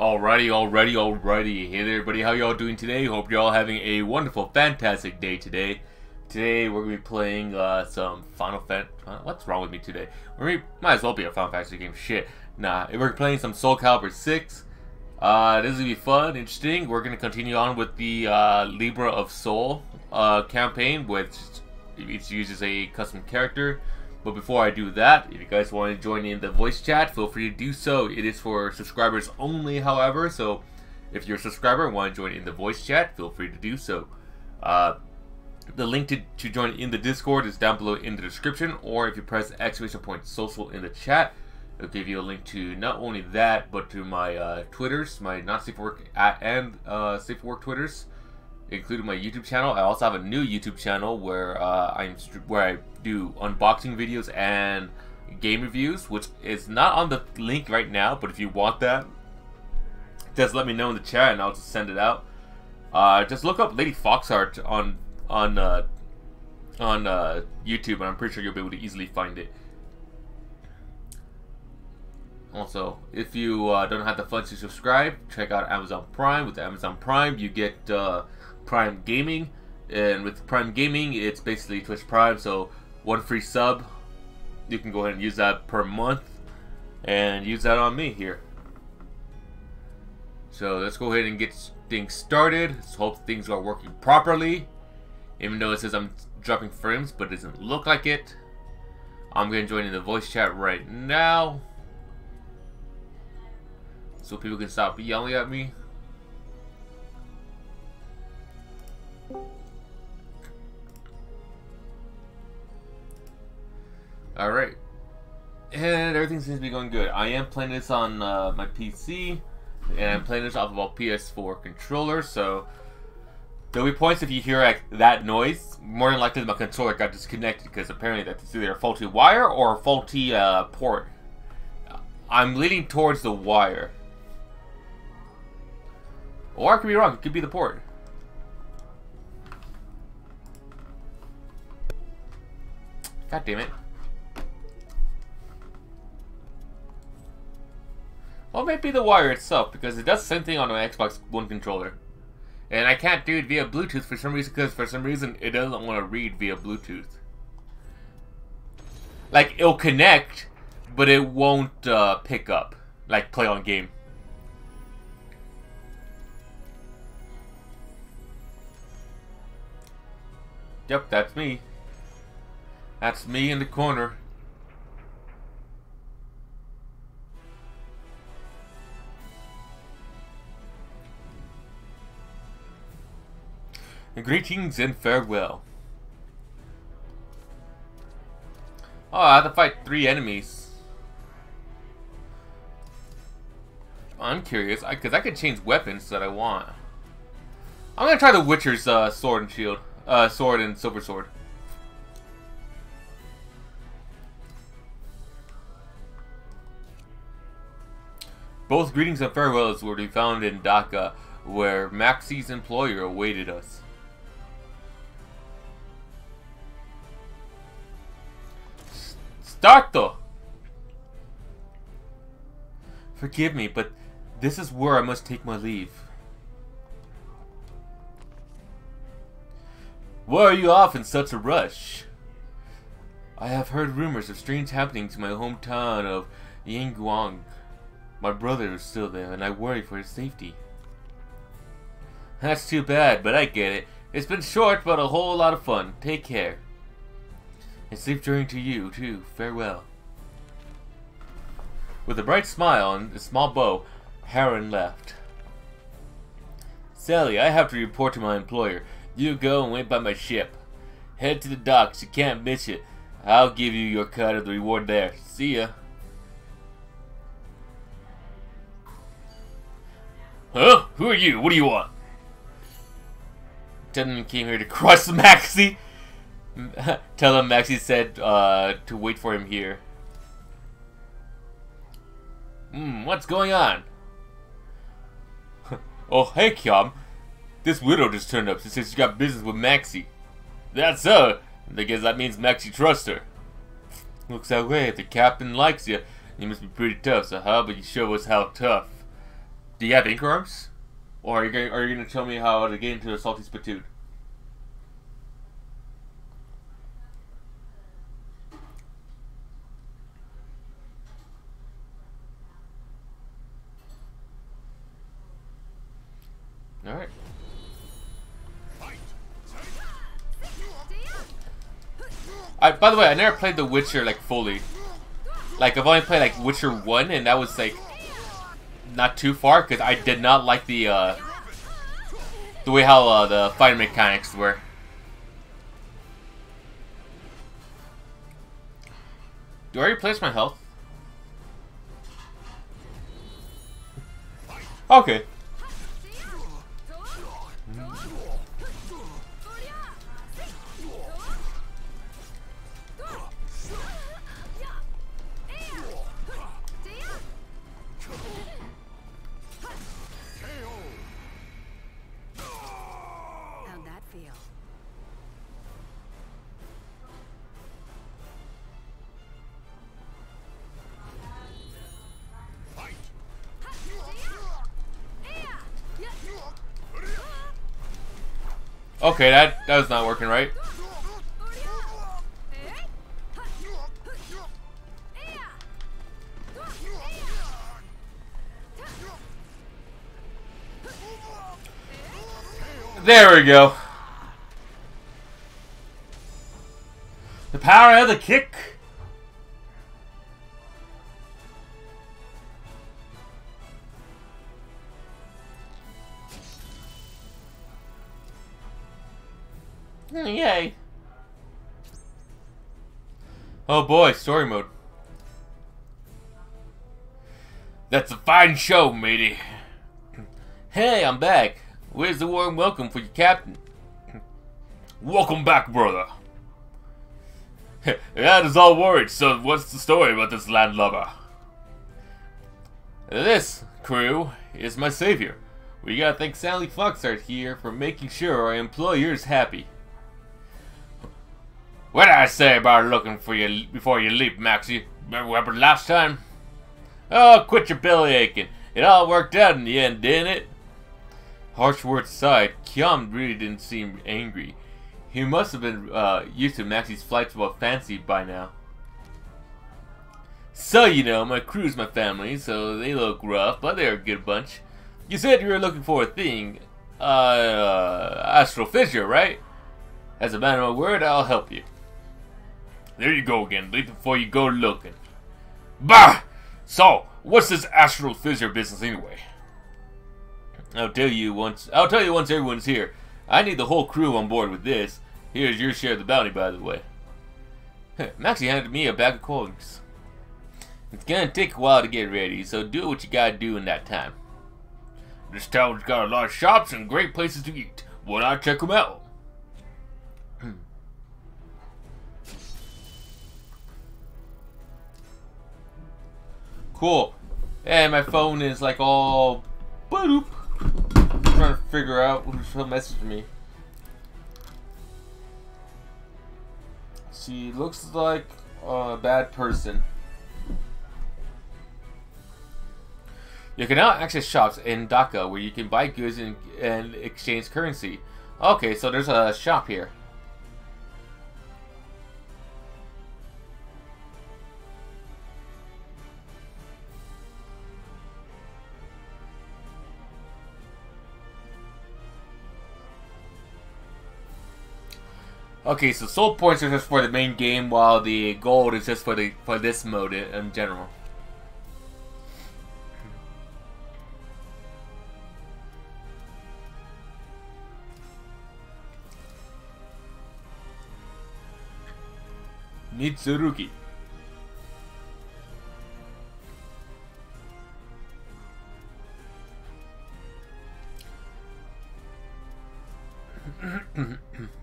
Alrighty, alrighty, alrighty. Hey there, everybody. How y'all doing today? Hope you're all having a wonderful, fantastic day today. Today we're gonna be playing uh, some Final Fantasy. What's wrong with me today? We might as well be a Final Fantasy game. Shit. Nah, we're playing some Soul Calibur 6. Uh, this is gonna be fun, interesting. We're gonna continue on with the uh, Libra of Soul uh, campaign, which it uses a custom character. But before I do that, if you guys want to join in the voice chat, feel free to do so. It is for subscribers only, however, so if you're a subscriber and want to join in the voice chat, feel free to do so. Uh, the link to, to join in the Discord is down below in the description, or if you press exclamation point social in the chat, it'll give you a link to not only that, but to my uh, Twitters, my not safe work at, and uh, safe work Twitters including my YouTube channel. I also have a new YouTube channel where uh, I'm where I do unboxing videos and game reviews, which is not on the link right now. But if you want that, just let me know in the chat and I'll just send it out. Uh, just look up Lady Foxheart on on uh, on uh, YouTube, and I'm pretty sure you'll be able to easily find it. Also, if you uh, don't have the funds to subscribe, check out Amazon Prime. With Amazon Prime, you get uh, Prime Gaming, and with Prime Gaming, it's basically Twitch Prime. So one free sub, you can go ahead and use that per month, and use that on me here. So let's go ahead and get things started. Let's hope things are working properly. Even though it says I'm dropping frames, but it doesn't look like it. I'm going to join in the voice chat right now. So people can stop yelling at me. Alright. And everything seems to be going good. I am playing this on uh, my PC, and I'm playing this off of a PS4 controller, so there'll be points if you hear like, that noise. More than likely, my controller got disconnected because apparently that's either a faulty wire or a faulty uh, port. I'm leaning towards the wire. Or I could be wrong. It could be the port. God damn it. Well, maybe the wire itself, because it does the same thing on my Xbox One controller. And I can't do it via Bluetooth for some reason, because for some reason it doesn't want to read via Bluetooth. Like, it'll connect, but it won't uh, pick up. Like, play on game. Yep, that's me. That's me in the corner. Greetings and farewell. Oh, I have to fight three enemies. I'm curious, because I, I, can change weapons that I want. I'm gonna try the Witcher's uh, sword and shield. Uh, sword and silver sword. Both greetings and farewells were to be found in Dhaka, where Maxi's employer awaited us. Starto! Forgive me, but this is where I must take my leave. Why are you off in such a rush? I have heard rumors of strange happenings in my hometown of Yinguang. My brother is still there, and I worry for his safety. That's too bad, but I get it. It's been short, but a whole lot of fun. Take care. And safe journey to you, too. Farewell. With a bright smile and a small bow, Harron left. Sally, I have to report to my employer. You go and wait by my ship. Head to the docks. You can't miss it. I'll give you your cut of the reward there. See ya. Huh? Who are you? What do you want? Gentleman came here to crush Maxi. Tell him Maxi said uh, to wait for him here. Hmm, what's going on? oh, hey, Kiam. This widow just turned up. She says she got business with Maxi. That's so. I guess that means Maxi trusts her. Looks that way. If the captain likes you, you must be pretty tough. So how about you show us how tough? Do you have anchor arms? Or are you going, are you to tell me how to get into a salty spittoon? Alright. I, by the way, I never played The Witcher, like, fully. Like, I've only played, like, Witcher 1, and that was, like, not too far, because I did not like the, uh, the way how, uh, the fighting mechanics were. Do I replace my health? Okay. Okay, that that was not working right. There we go. The power of the kick. Yay. Oh boy, story mode. That's a fine show, matey. Hey, I'm back. Where's the warm welcome for your captain? Welcome back, brother. that is all worried, so what's the story about this landlubber? This, crew, is my savior. We gotta thank Sally Foxheart here for making sure our employer's happy. What did I say about looking for you before you leap, Maxi? Remember what happened last time? Oh, quit your belly aching. It all worked out in the end, didn't it? Harsh words aside, Kiam really didn't seem angry. He must have been uh, used to Maxi's flights about fancy by now. So, you know, my crew's my family, so they look rough, but they're a good bunch. You said you were looking for a thing, uh, uh right? As a matter of word, I'll help you. There you go again. Leap before you go looking. Bah! So, what's this astral fissure business anyway? I'll tell you once. I'll tell you once everyone's here. I need the whole crew on board with this. Here's your share of the bounty, by the way. Maxie handed me a bag of coins. It's gonna take a while to get ready, so do what you gotta do in that time. This town's got a lot of shops and great places to eat. Why not check them out? Cool. And my phone is like all boop. trying to figure out who messaged me. She looks like a bad person. You can now access shops in Dhaka where you can buy goods and, and exchange currency. Okay, so there's a shop here. Okay, so soul points are just for the main game, while the gold is just for the for this mode in general. Mitsurugi.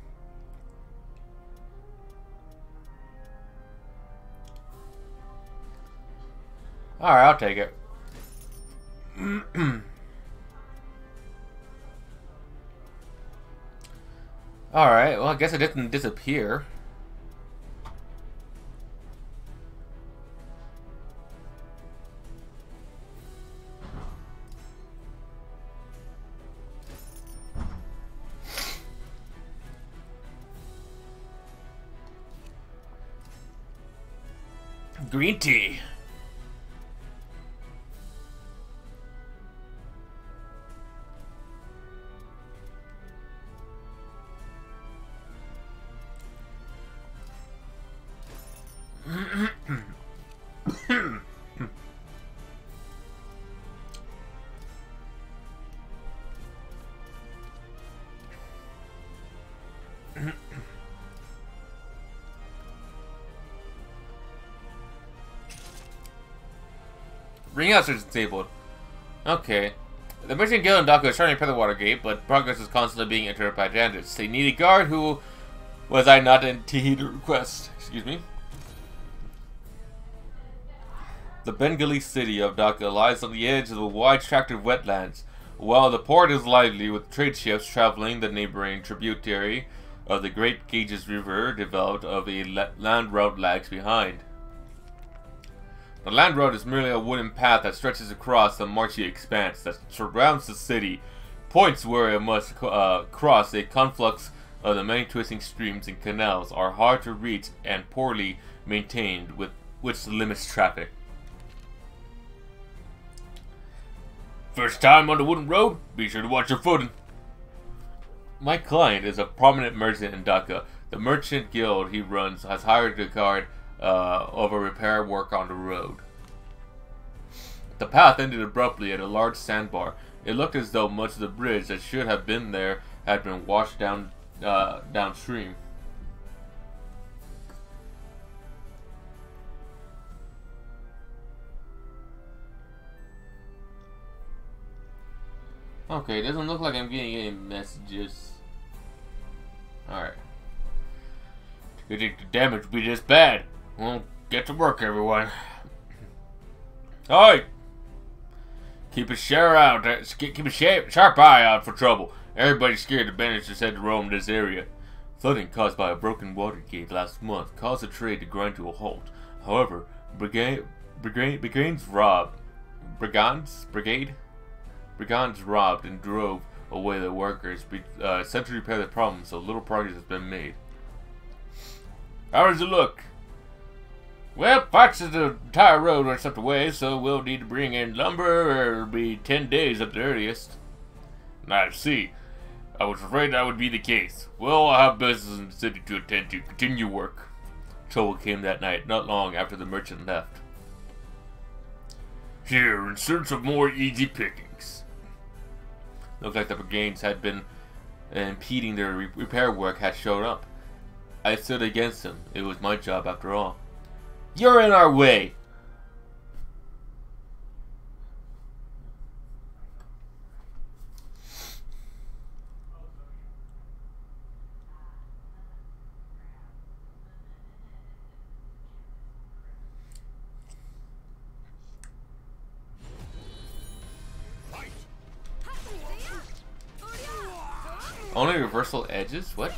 Alright, I'll take it. Alright, well I guess it didn't disappear. Green tea. Ring out is disabled. Okay. The Merchant Guild and Dhaka are trying to repair the water gate, but progress is constantly being interrupted by bandits. They need a guard who was I not in to request. Excuse me. The Bengali city of Dhaka lies on the edge of a wide tract of wetlands. While the port is lively with trade ships traveling the neighboring tributary of the Great Ganges River developed of a land route lags behind. The land road is merely a wooden path that stretches across the marshy expanse that surrounds the city. Points where it must uh, cross a conflux of the many twisting streams and canals are hard to reach and poorly maintained, with which limits traffic. First time on the wooden road? Be sure to watch your footing. My client is a prominent merchant in Dhaka. The merchant guild he runs has hired a guard uh, over repair work on the road. The path ended abruptly at a large sandbar. It looked as though much of the bridge that should have been there had been washed down uh, downstream. Okay, it doesn't look like I'm getting any messages. Alright. You think the damage will be this bad? Well, get to work, everyone. Alright! Keep a sharp out, uh, keep a sharp eye out for trouble. Everybody's scared the bandits just had to roam this area. Flooding caused by a broken water gate last month caused the trade to grind to a halt. However, brigade, brigade, brigades robbed, brigands, brigade, brigands robbed and drove away the workers. Uh, sent to repair the problem, so little progress has been made. How does it look? Well, parts of the entire road are swept away, so we'll need to bring in lumber, or it'll be ten days at the earliest. I see. I was afraid that would be the case. Well, I have business in the city to attend to. Continue work. Trouble came that night, not long after the merchant left. Here, in search of more easy pickings. Looked like the brigades had been impeding their re repair work had showed up. I stood against them. It was my job after all. You're in our way. Only reversal edges? What?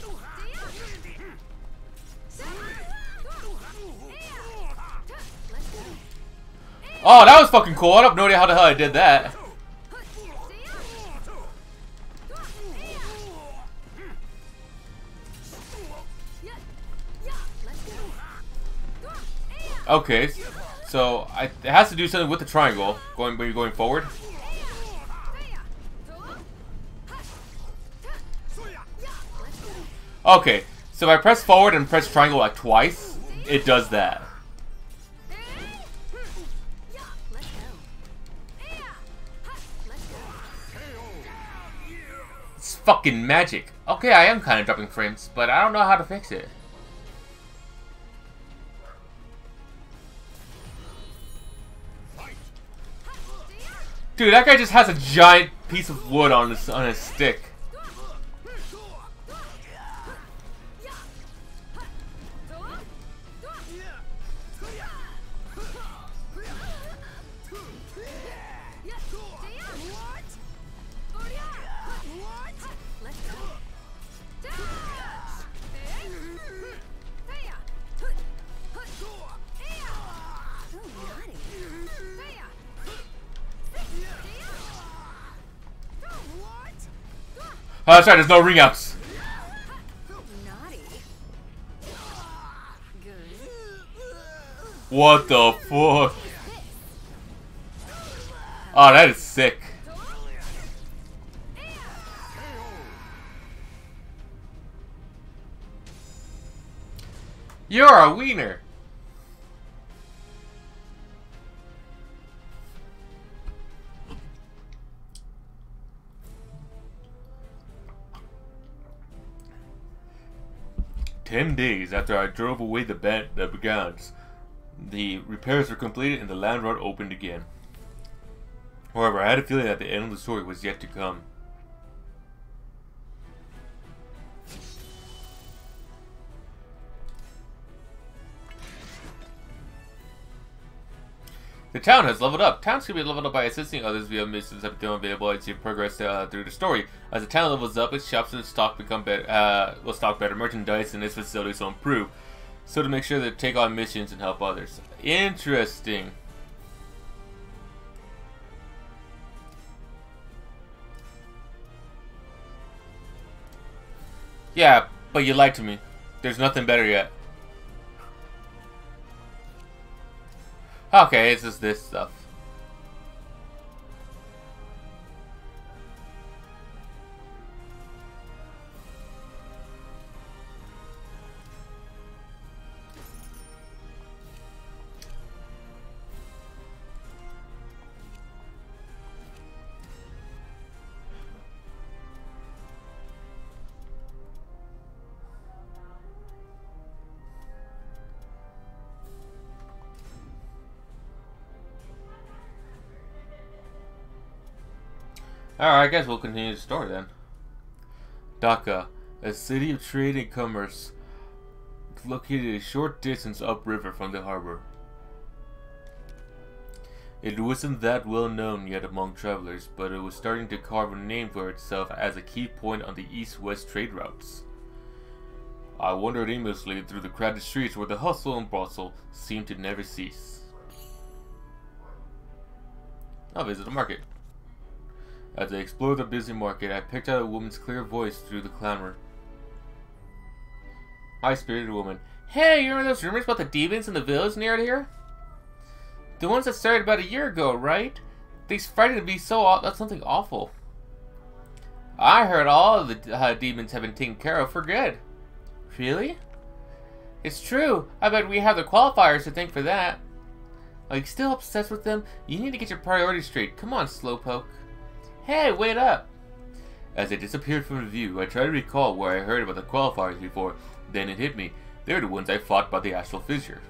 Oh, that was fucking cool. I don't know how the hell I did that. Okay, so I, it has to do something with the triangle going when you're going forward. Okay, so if I press forward and press triangle like twice, it does that. It's fucking magic. Okay, I am kind of dropping frames, but I don't know how to fix it. Dude, that guy just has a giant piece of wood on his on his stick. Oh, that's right, there's no ring outs. What the fuck? Oh, that is sick. You're a wiener. Ten days after I drove away the, band, the brigands, the repairs were completed and the land road opened again. However, I had a feeling that the end of the story was yet to come. The town has leveled up. Towns can be leveled up by assisting others via missions that become available as you progress uh, through the story. As the town levels up, its shops and stock become better. Uh, will stock better merchandise, and its facilities will improve. So to make sure to take on missions and help others. Interesting. Yeah, but you lied to me. There's nothing better yet. Okay, it's just this stuff. Alright, I guess we'll continue the story then. Dhaka, a city of trade and commerce, located a short distance upriver from the harbor. It wasn't that well known yet among travelers, but it was starting to carve a name for itself as a key point on the east-west trade routes. I wandered aimlessly through the crowded streets where the hustle and bustle seemed to never cease. I'll visit the market. As I explored the busy market, I picked out a woman's clear voice through the clamor. High spirited woman. Hey, you remember those rumors about the demons in the village near here? The ones that started about a year ago, right? They frightened me so aw that's something awful. I heard all of the uh, demons have been taken care of for good. Really? It's true. I bet we have the qualifiers to thank for that. Are you still obsessed with them? You need to get your priorities straight. Come on, Slowpoke. Hey, wait up! As I disappeared from view, I tried to recall where I heard about the qualifiers before. Then it hit me. They're the ones I fought by the Astral Fissure.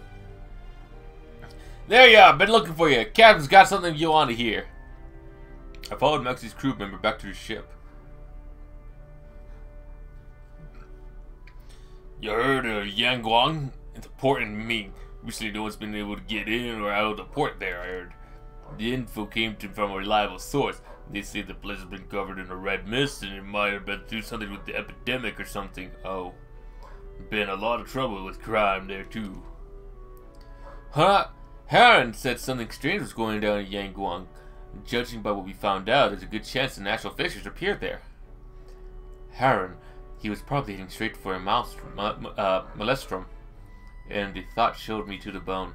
There you are! Been looking for you! Captain's got something you want to hear. I followed Maxi's crew member back to the ship. You heard of Yang Guang? It's a port in Ming. Recently no one's been able to get in or out of the port there, I heard. The info came to from a reliable source. They say the place has been covered in a red mist and it might have been through something with the epidemic or something. Oh. Been a lot of trouble with crime there too. Huh? Heron said something strange was going down in Yangguang. Judging by what we found out, there's a good chance the astral fissures appeared there. Heron, he was probably heading straight for a maelstrom, uh, and the thought chilled me to the bone.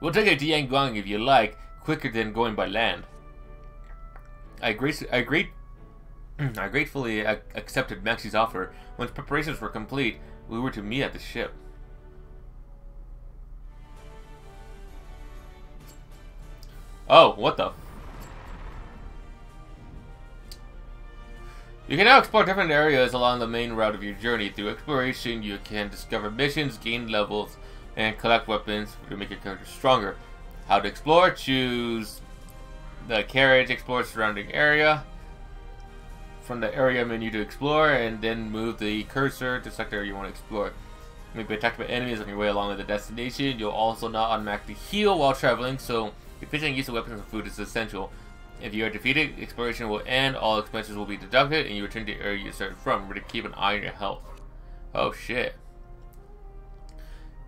We'll take it to Yangguang if you like, quicker than going by land. I, grace, I, I gratefully accepted Maxi's offer. Once preparations were complete, we were to meet at the ship. Oh, what the? You can now explore different areas along the main route of your journey. Through exploration, you can discover missions, gain levels, and collect weapons to make your character stronger. How to explore? Choose the carriage explores surrounding area. From the area menu to explore, and then move the cursor to area you want to explore. You may be attacked by enemies on your way along with the destination. You'll also not automatically heal while traveling, so efficient use of weapons and food is essential. If you are defeated, exploration will end, all expenses will be deducted, and you return to the area you started from. Remember to keep an eye on your health. Oh shit.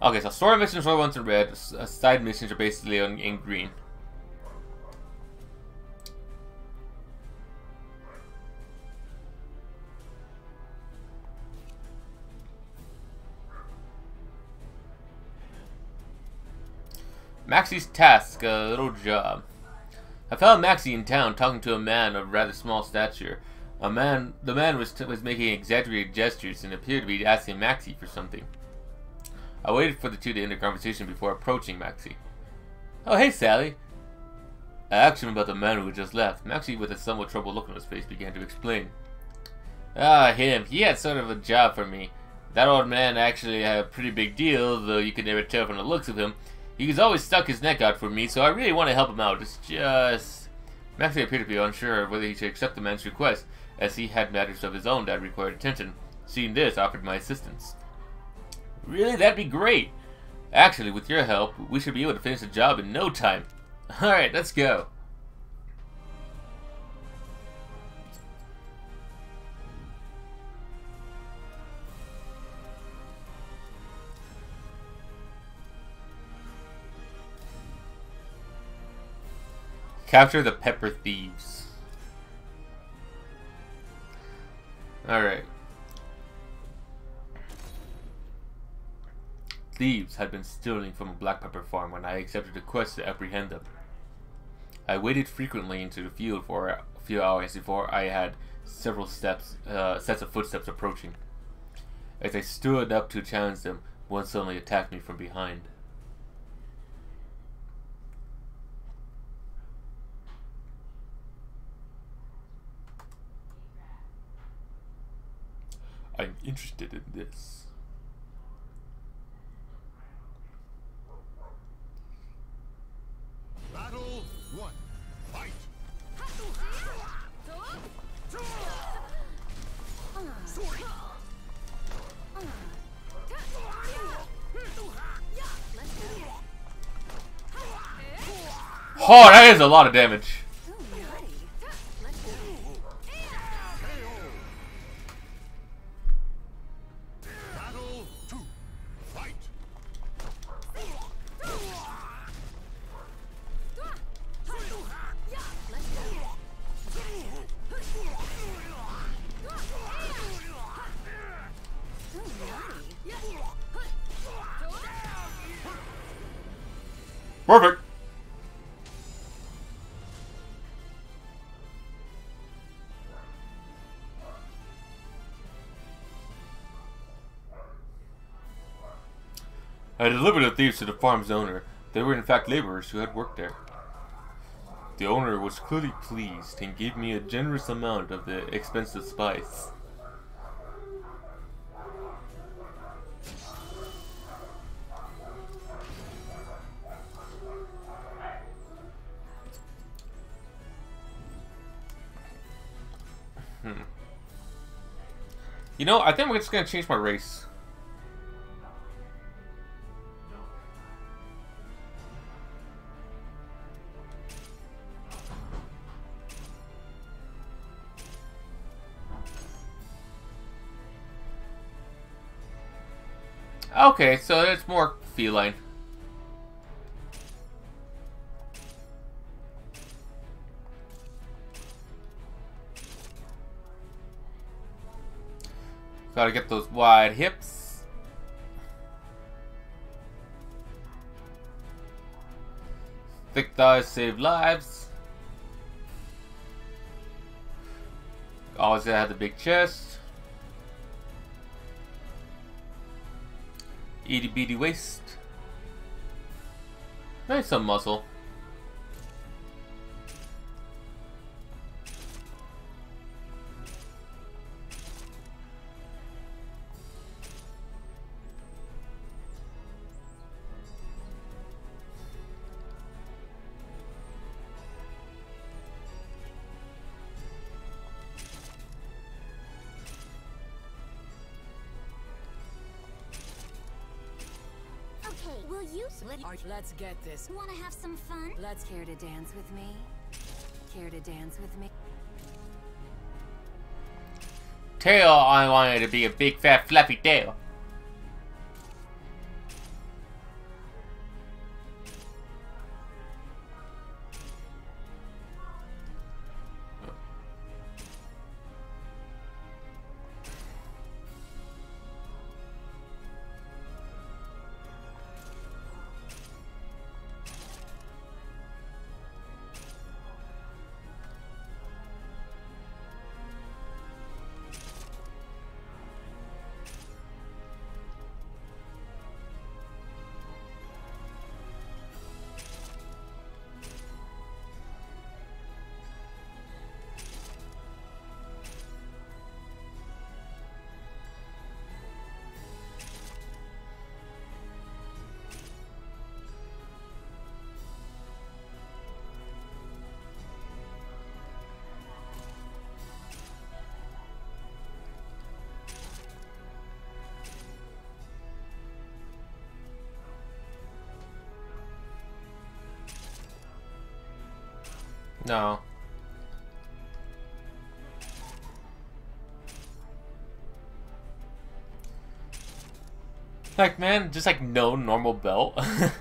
Okay, so story missions are ones in red, uh, side missions are basically in green. Maxi's task, a little job. I found Maxi in town talking to a man of rather small stature. A man, the man was was making exaggerated gestures and appeared to be asking Maxi for something. I waited for the two to end the conversation before approaching Maxie. Oh, hey, Sally. I asked him about the man who had just left. Maxie, with a somewhat troubled look on his face, began to explain. Ah, him. He had sort of a job for me. That old man actually had a pretty big deal, though you could never tell from the looks of him. He's always stuck his neck out for me, so I really want to help him out. It's just... Maxi appeared to be unsure whether he should accept the man's request, as he had matters of his own that required attention. Seeing this, offered my assistance. Really? That'd be great! Actually, with your help, we should be able to finish the job in no time. Alright, let's go. Capture the Pepper Thieves. Alright. Thieves had been stealing from a black pepper farm when I accepted a quest to apprehend them. I waited frequently into the field for a few hours before I had several steps, uh, sets of footsteps approaching. As I stood up to challenge them, one suddenly attacked me from behind. I'm interested in this. Battle one. Fight. Oh, that is a lot of damage. I delivered the thieves to the farm's owner. They were in fact laborers who had worked there. The owner was clearly pleased and gave me a generous amount of the expensive spice. Hmm. You know, I think we're just gonna change my race. Okay, so it's more feline. Gotta get those wide hips. Thick thighs save lives. Always gotta have the big chest. Itty bitty waist. Nice some muscle. Let's this. want to have some fun? Let's care to dance with me. Care to dance with me? Tail, I wanted to be a big fat fluffy tail. Like, man, just like no normal belt.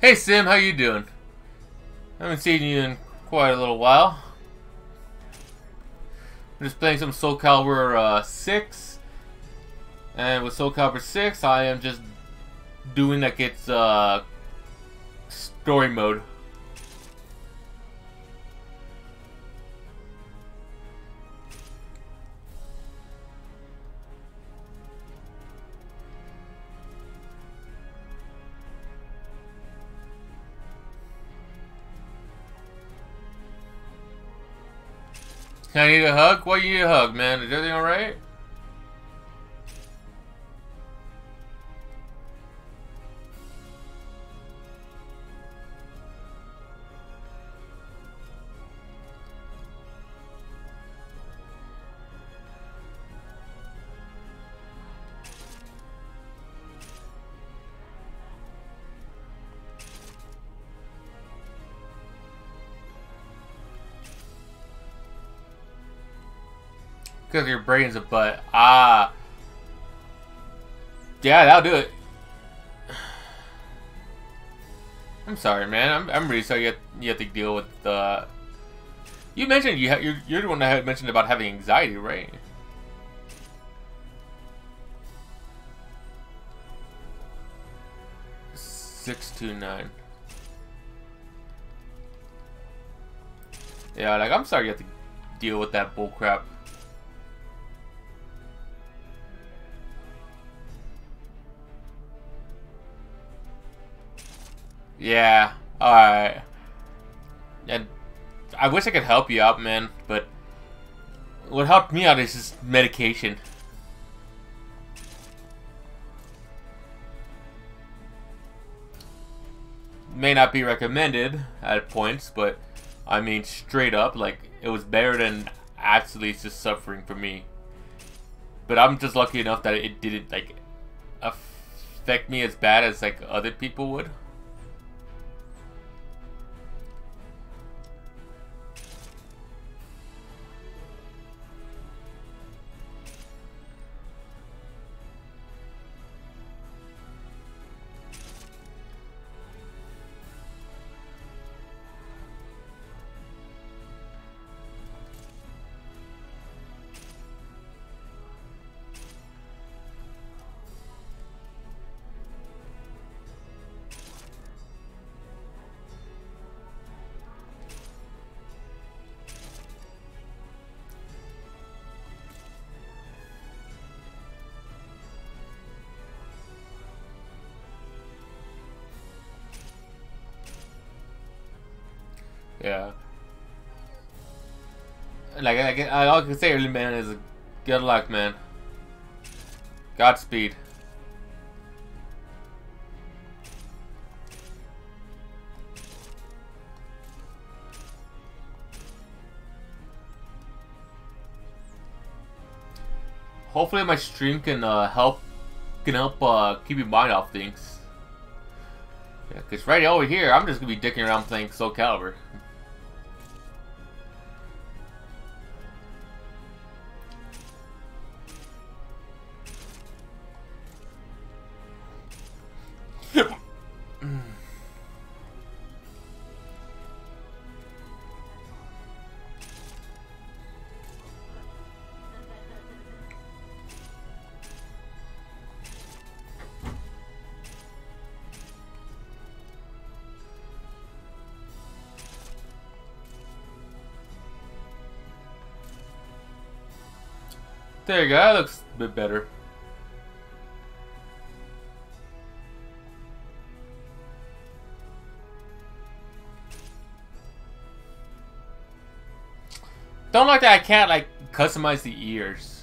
Hey Sim, how you doing? haven't seen you in quite a little while. I'm just playing some Soul Calibur uh, 6. And with Soul Calibur 6, I am just doing like its uh, story mode. I need a hug? Why you need a hug, man? Is everything alright? Because your brain's a butt. Ah. Yeah, that'll do it. I'm sorry, man. I'm, I'm really sorry you have, you have to deal with the... You mentioned you you're, you're the one that had mentioned about having anxiety, right? Six two nine. Yeah, like I'm sorry you have to deal with that bullcrap. Yeah, alright. And I wish I could help you out, man, but what helped me out is just medication. May not be recommended at points, but I mean, straight up, like, it was better than actually just suffering for me. But I'm just lucky enough that it didn't, like, affect me as bad as, like, other people would. Like I, all I can say, man, is good luck, man. Godspeed. Hopefully my stream can uh, help can help uh, keep your mind off things. Yeah, cause right over here, I'm just gonna be dicking around playing Soul Calibur. There you go. That looks a bit better. Don't like that I can't like customize the ears.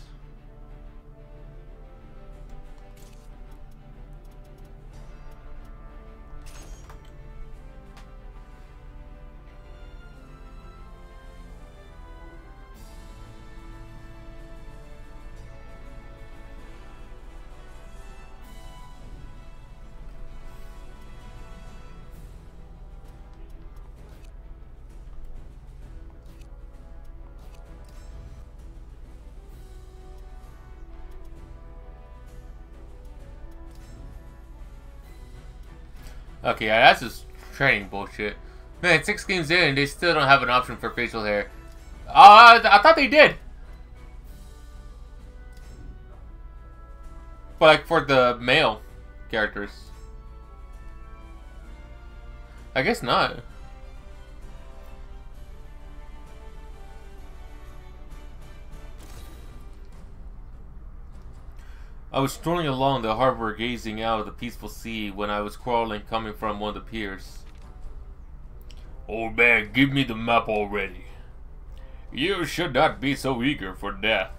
Okay, yeah, that's just training bullshit. Man, six games in, they still don't have an option for facial hair. Uh, I thought they did. But like for the male characters. I guess not. I was strolling along the harbor gazing out at the peaceful sea when I was crawling coming from one of the piers. Old man, give me the map already. You should not be so eager for death.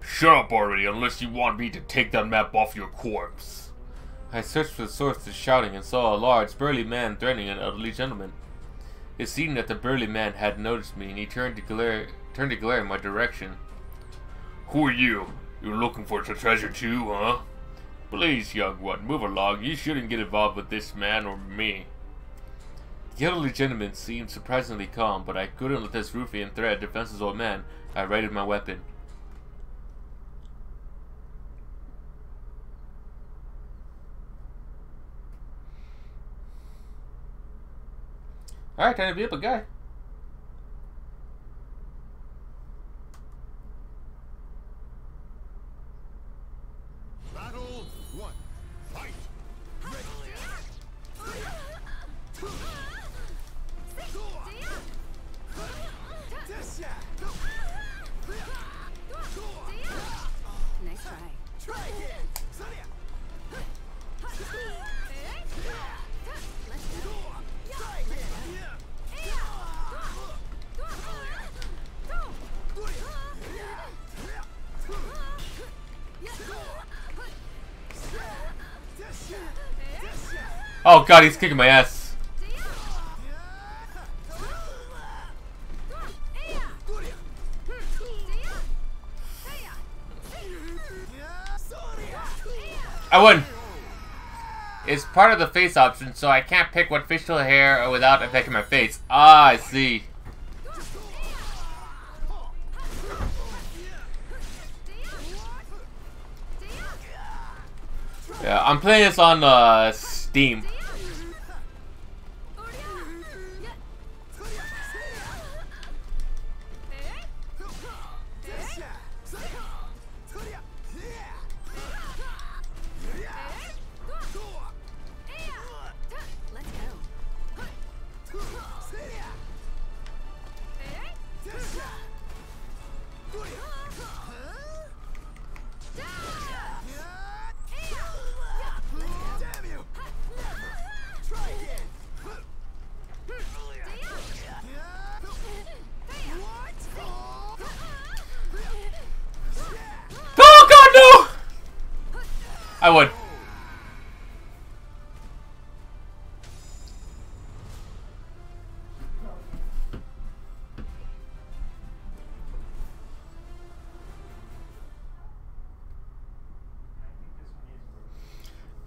Shut up already unless you want me to take that map off your corpse. I searched for the source of shouting and saw a large, burly man threatening an elderly gentleman. It seemed that the burly man had noticed me and he turned to glare, turned to glare in my direction. Who are you? You're looking for the treasure too, huh? Please, young one, move along. You shouldn't get involved with this man or me. The elderly gentleman seemed surprisingly calm, but I couldn't let this ruffian threat a defenseless old man. I raided my weapon. Alright, time to beat up a guy. Oh god, he's kicking my ass. I won. It's part of the face option, so I can't pick what facial hair without affecting my face. Ah, I see. Yeah, I'm playing this on uh, Steam. I would.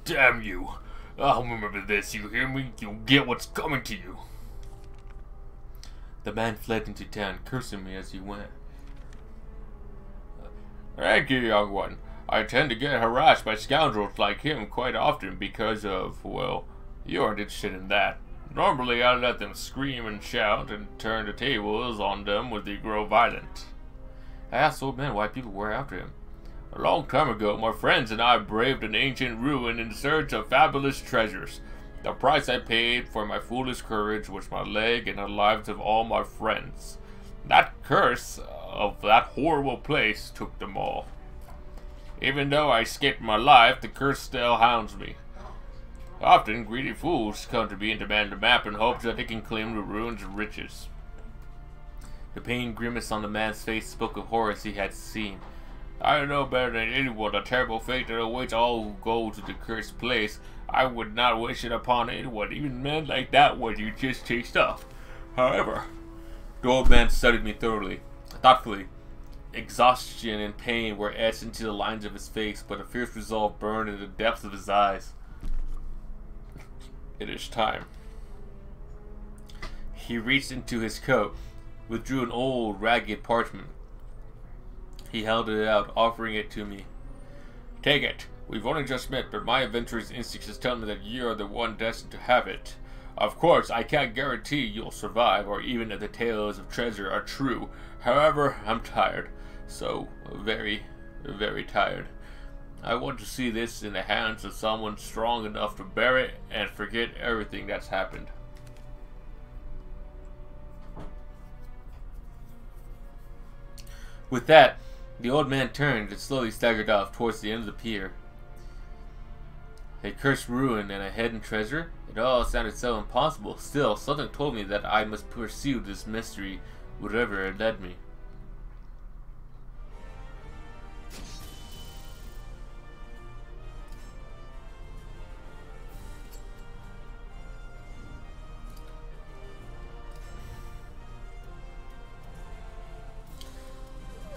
Damn you. I'll remember this, you hear me? You'll get what's coming to you. The man fled into town, cursing me as he went. Thank you, young one. I tend to get harassed by scoundrels like him quite often because of, well, you aren't interested in that. Normally, I let them scream and shout and turn the tables on them when they grow violent. I asked old man why people were after him. A long time ago, my friends and I braved an ancient ruin in search of fabulous treasures. The price I paid for my foolish courage was my leg and the lives of all my friends. That curse of that horrible place took them all. Even though I escaped my life, the curse still hounds me. Often, greedy fools come to me and demand a map in hopes that they can claim the ruins and riches. The pain grimace on the man's face spoke of horrors he had seen. I know better than anyone the terrible fate that awaits all who go to the cursed place. I would not wish it upon anyone, even men like that one you just chased off. However, the old man studied me thoroughly, thoughtfully. Exhaustion and pain were etched into the lines of his face, but a fierce resolve burned in the depths of his eyes. It is time. He reached into his coat, withdrew an old, ragged parchment. He held it out, offering it to me. Take it. We've only just met, but my adventurous instincts tell me that you are the one destined to have it. Of course, I can't guarantee you'll survive, or even that the tales of treasure are true. However, I'm tired. So, very, very tired. I want to see this in the hands of someone strong enough to bear it and forget everything that's happened. With that, the old man turned and slowly staggered off towards the end of the pier. A cursed ruin and a hidden treasure? It all sounded so impossible. Still, something told me that I must pursue this mystery wherever it led me.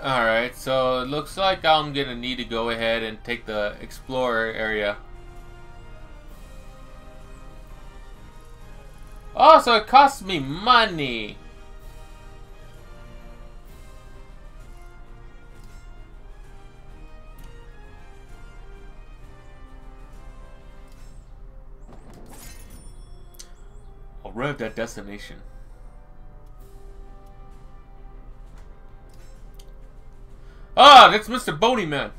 Alright, so it looks like I'm gonna need to go ahead and take the explorer area. Oh, so it costs me money! Arrived at destination. Ah, that's Mr. Boney Man.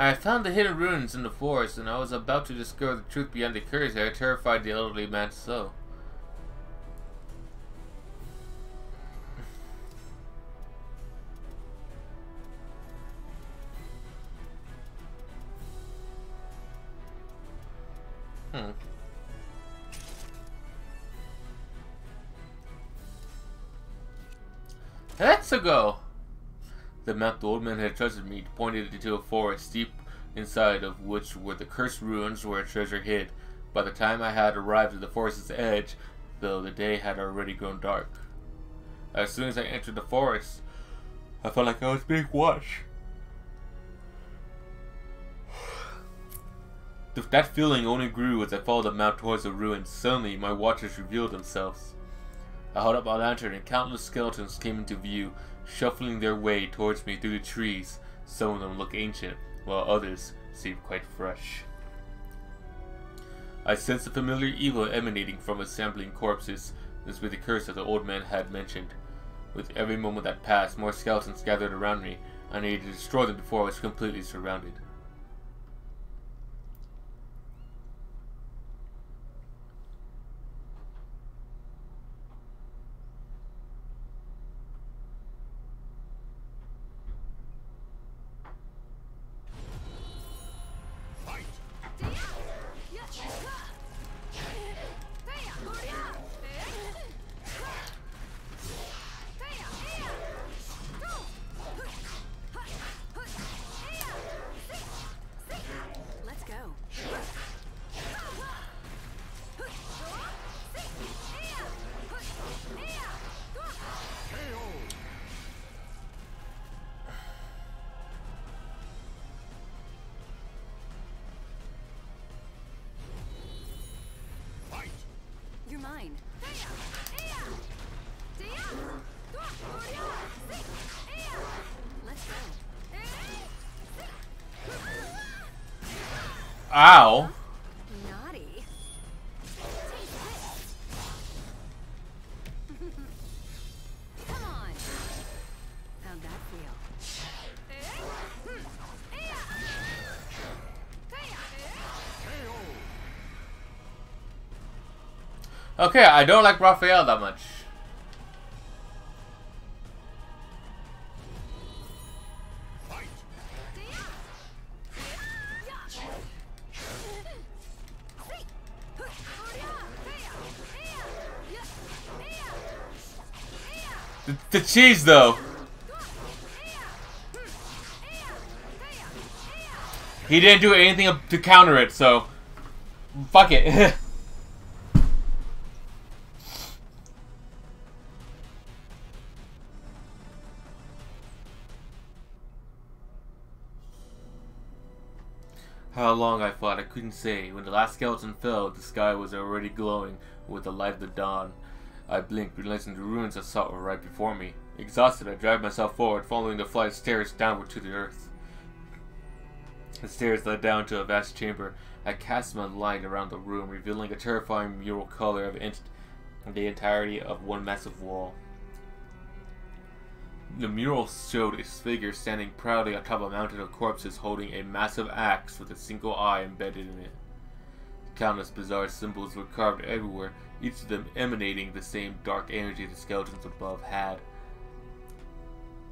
I found the hidden ruins in the forest, and I was about to discover the truth behind the curse that terrified the elderly man so. Hmm. Let's go. The map the old man had trusted me pointed into a forest deep inside of which were the cursed ruins where a treasure hid. By the time I had arrived at the forest's edge, though the day had already grown dark. As soon as I entered the forest, I felt like I was being watched. That feeling only grew as I followed the map towards the ruins. Suddenly, my watchers revealed themselves. I held up my lantern and countless skeletons came into view, shuffling their way towards me through the trees. Some of them looked ancient, while others seemed quite fresh. I sensed a familiar evil emanating from assembling corpses. This was the curse that the old man had mentioned. With every moment that passed, more skeletons gathered around me. I needed to destroy them before I was completely surrounded. Ow! Okay, I don't like Raphael that much. The, the cheese, though. He didn't do anything to counter it, so fuck it. couldn't say. When the last skeleton fell, the sky was already glowing with the light of the dawn. I blinked, realizing the ruins I saw were right before me. Exhausted, I dragged myself forward, following the flight of stairs downward to the earth. The stairs led down to a vast chamber. I cast my light around the room, revealing a terrifying mural color of the entirety of one massive wall. The mural showed its figure standing proudly atop a mountain of corpses holding a massive axe with a single eye embedded in it. Countless bizarre symbols were carved everywhere, each of them emanating the same dark energy the skeletons above had.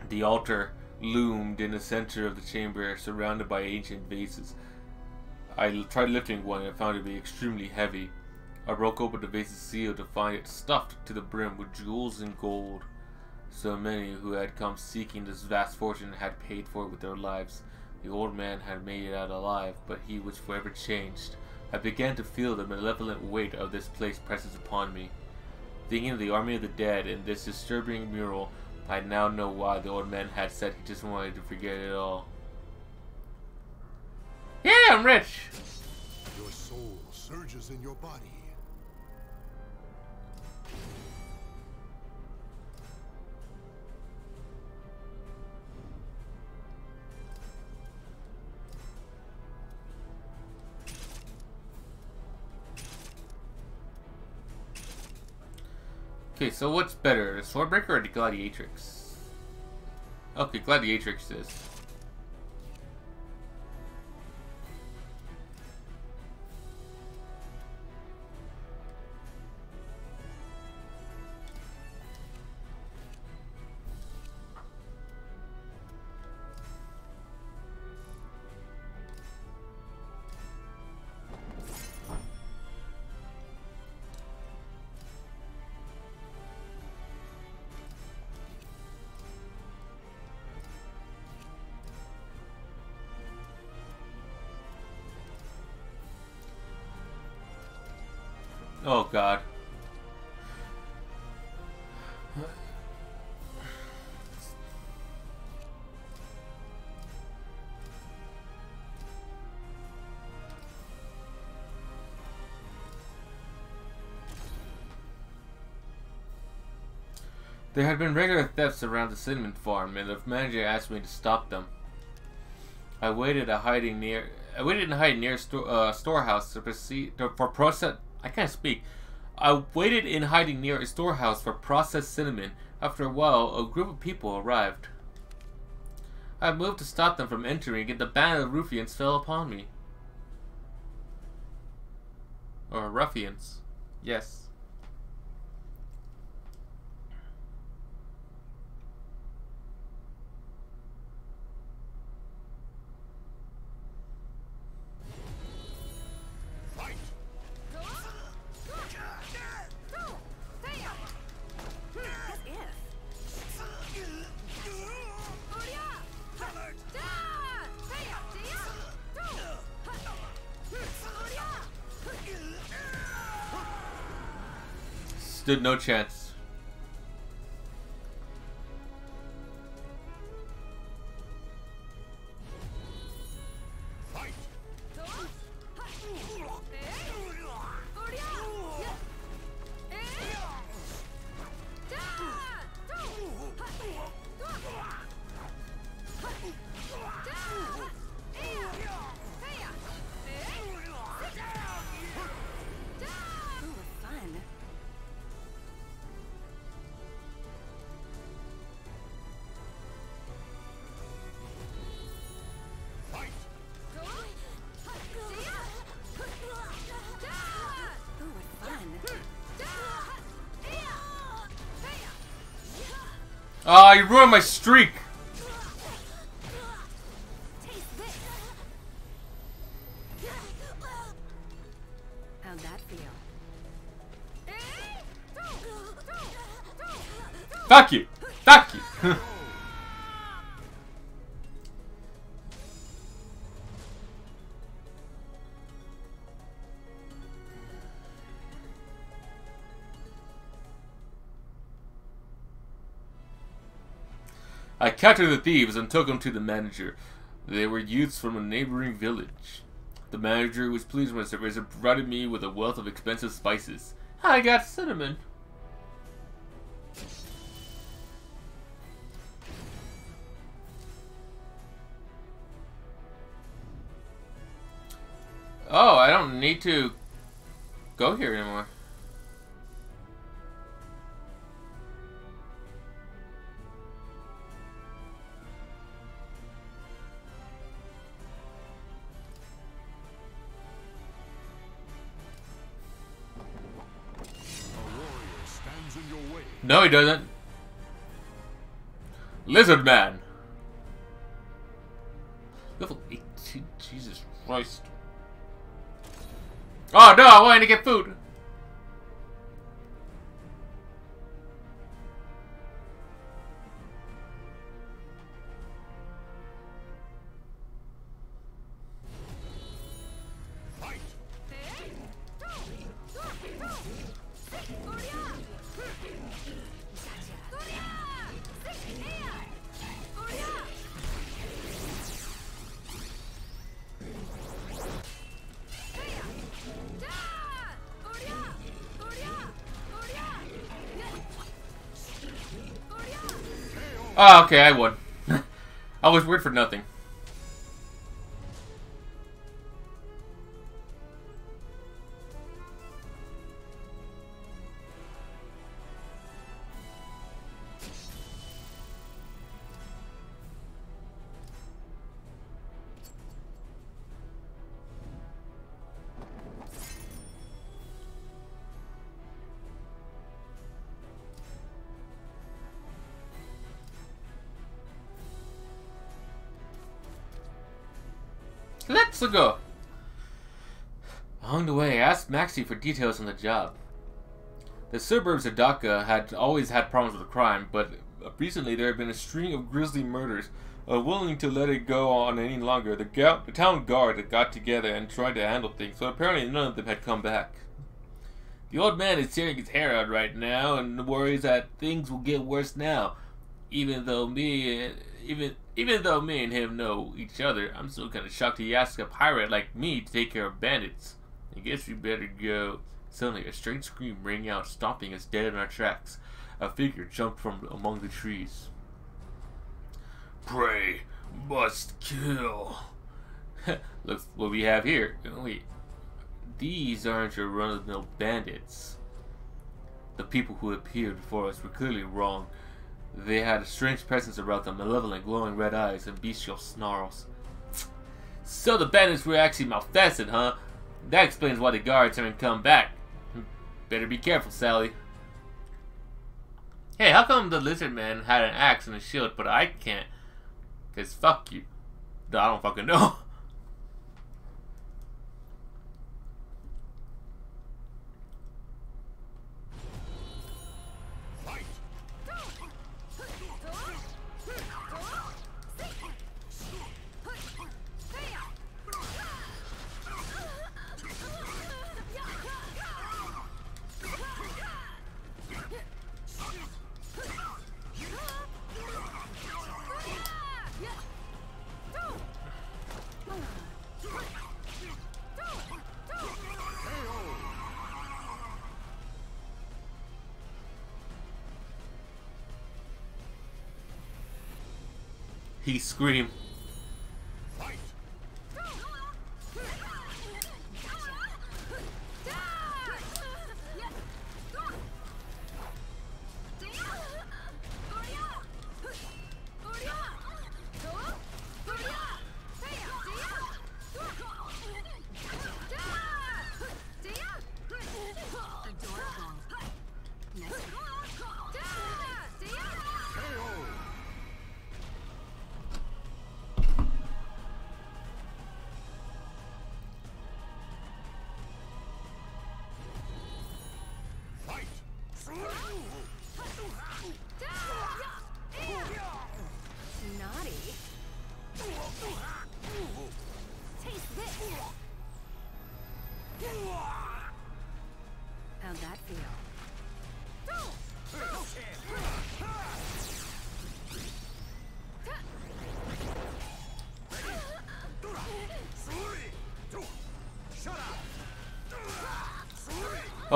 The altar loomed in the center of the chamber, surrounded by ancient vases. I tried lifting one and found it to be extremely heavy. I broke open the vase's seal to find it stuffed to the brim with jewels and gold. So many who had come seeking this vast fortune had paid for it with their lives. The old man had made it out alive, but he was forever changed. I began to feel the malevolent weight of this place presses upon me. Thinking of the army of the dead and this disturbing mural, I now know why the old man had said he just wanted to forget it all. Yeah, I'm rich! Your soul surges in your body. Okay, so what's better, the Swordbreaker or the Gladiatrix? Okay, Gladiatrix is. There had been regular thefts around the cinnamon farm, and the manager asked me to stop them. I waited a hiding near. I waited in hiding near a sto- uh, storehouse to proceed to, for process. I can't speak. I waited in hiding near a storehouse for processed cinnamon. After a while, a group of people arrived. I moved to stop them from entering, and the band of ruffians fell upon me. Or ruffians. Yes. No chance. Oh, you ruined my streak. Captured the thieves and took them to the manager. They were youths from a neighboring village. The manager was pleased when service and provided me with a wealth of expensive spices. I got cinnamon. Oh, I don't need to go here anymore. He doesn't. Lizard Man. Level 18. Jesus Christ. Oh no, I wanted to get food. Oh, okay, I would. I was weird for nothing. Let's go. Along the way, I asked Maxi for details on the job. The suburbs of Dhaka had always had problems with crime, but recently there had been a string of grisly murders. Uh, Unwilling to let it go on any longer, the, the town guard had got together and tried to handle things, so apparently none of them had come back. The old man is tearing his hair out right now and worries that things will get worse now. Even though me, even even though me and him know each other, I'm still kind of shocked he asked a pirate like me to take care of bandits. I guess we better go. Suddenly, a strange scream rang out, stopping us dead in our tracks. A figure jumped from among the trees. Prey must kill. Look what we have here. Oh, wait, these aren't your run-of-the-mill bandits. The people who appeared before us were clearly wrong. They had a strange presence about them, malevolent, glowing red eyes, and bestial snarls. So the bandits were actually malfested, huh? That explains why the guards haven't come back. Better be careful, Sally. Hey, how come the lizard man had an axe and a shield, but I can't? Cause fuck you. I don't fucking know. Screamed.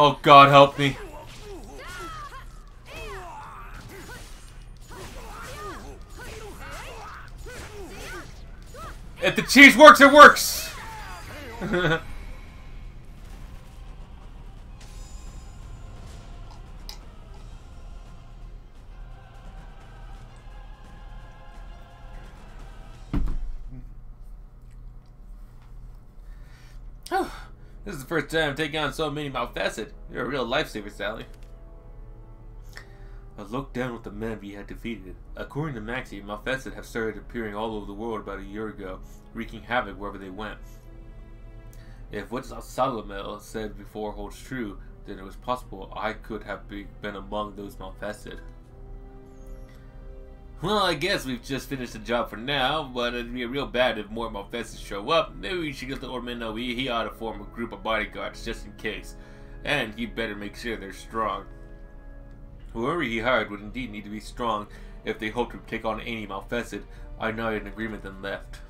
Oh God, help me. If the cheese works, it works. first time taking on so many Malfested. You're a real lifesaver, Sally. I looked down at the men we had defeated. According to Maxi, Malfested have started appearing all over the world about a year ago, wreaking havoc wherever they went. If what Salamel said before holds true, then it was possible I could have be, been among those Malfested. Well, I guess we've just finished the job for now, but it'd be real bad if more Malfests show up. Maybe we should get the old man know he, he ought to form a group of bodyguards just in case. And he better make sure they're strong. Whoever he hired would indeed need to be strong if they hoped to take on any Malfested. I know an agreement then left.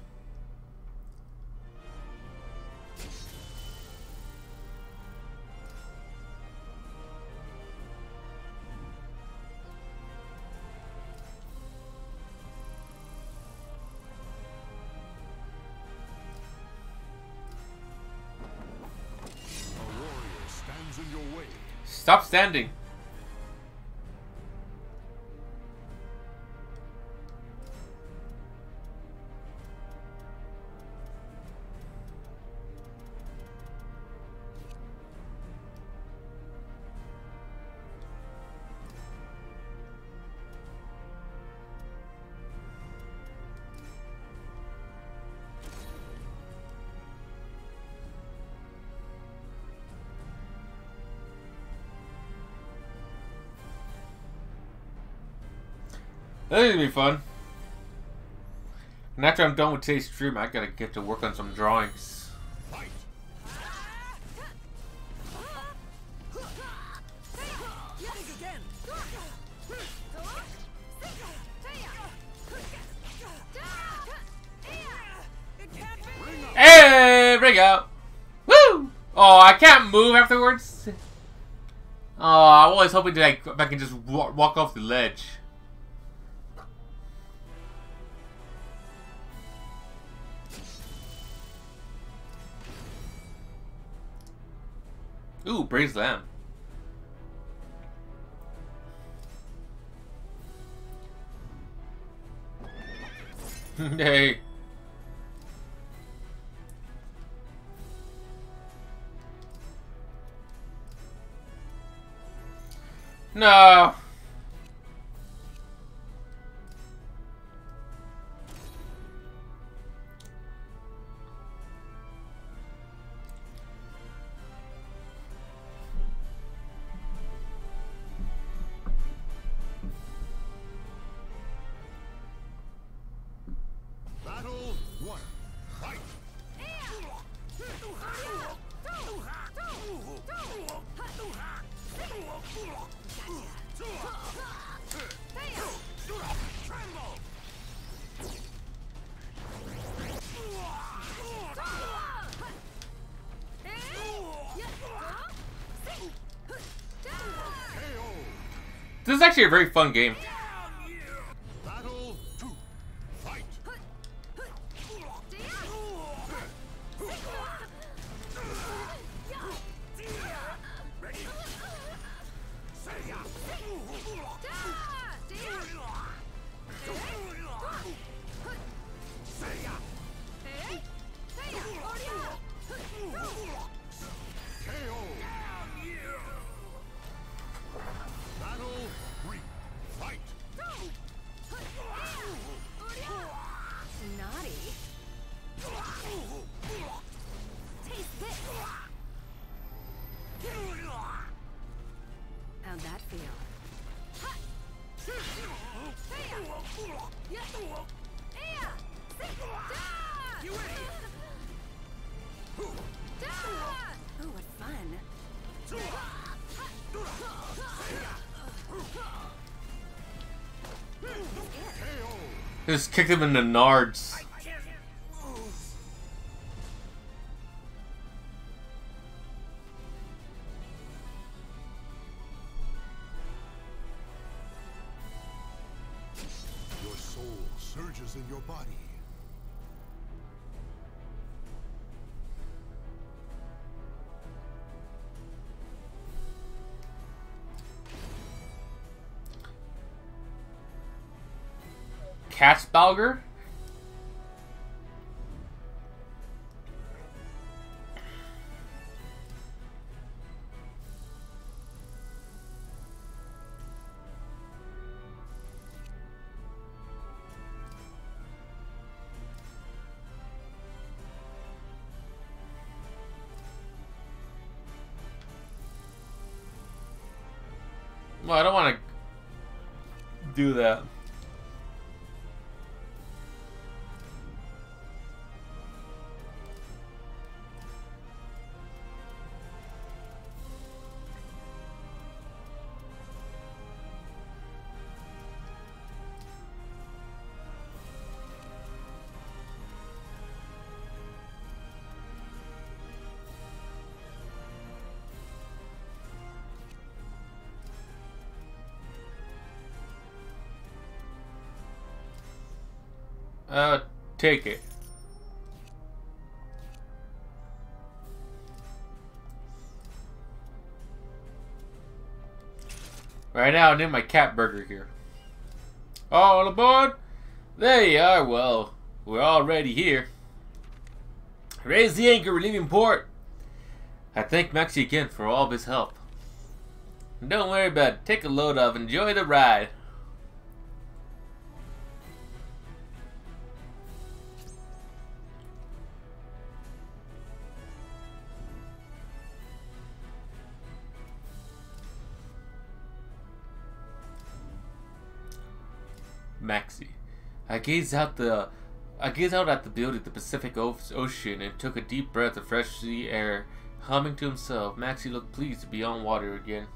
Stop standing! Is gonna be fun. And after I'm done with today's stream, I gotta get to work on some drawings. Hey, bring out! Woo! Oh, I can't move afterwards. Oh, I'm always hoping like if I can just walk off the ledge. Ooh, them. hey. No. Actually a very fun game. Just kick him in the nards. Your soul surges in your body. Katzbalger? Well, I don't want to do that. Take it. Right now, I need my cat burger here. Oh, all aboard? There you are. Well, we're already here. Raise the anchor, we're leaving port. I thank Maxi again for all of his help. Don't worry about it. Take a load off. Enjoy the ride. Gazed out the I gazed out at the beauty of the Pacific Ocean and took a deep breath of fresh sea air. Humming to himself, Maxi looked pleased to be on water again.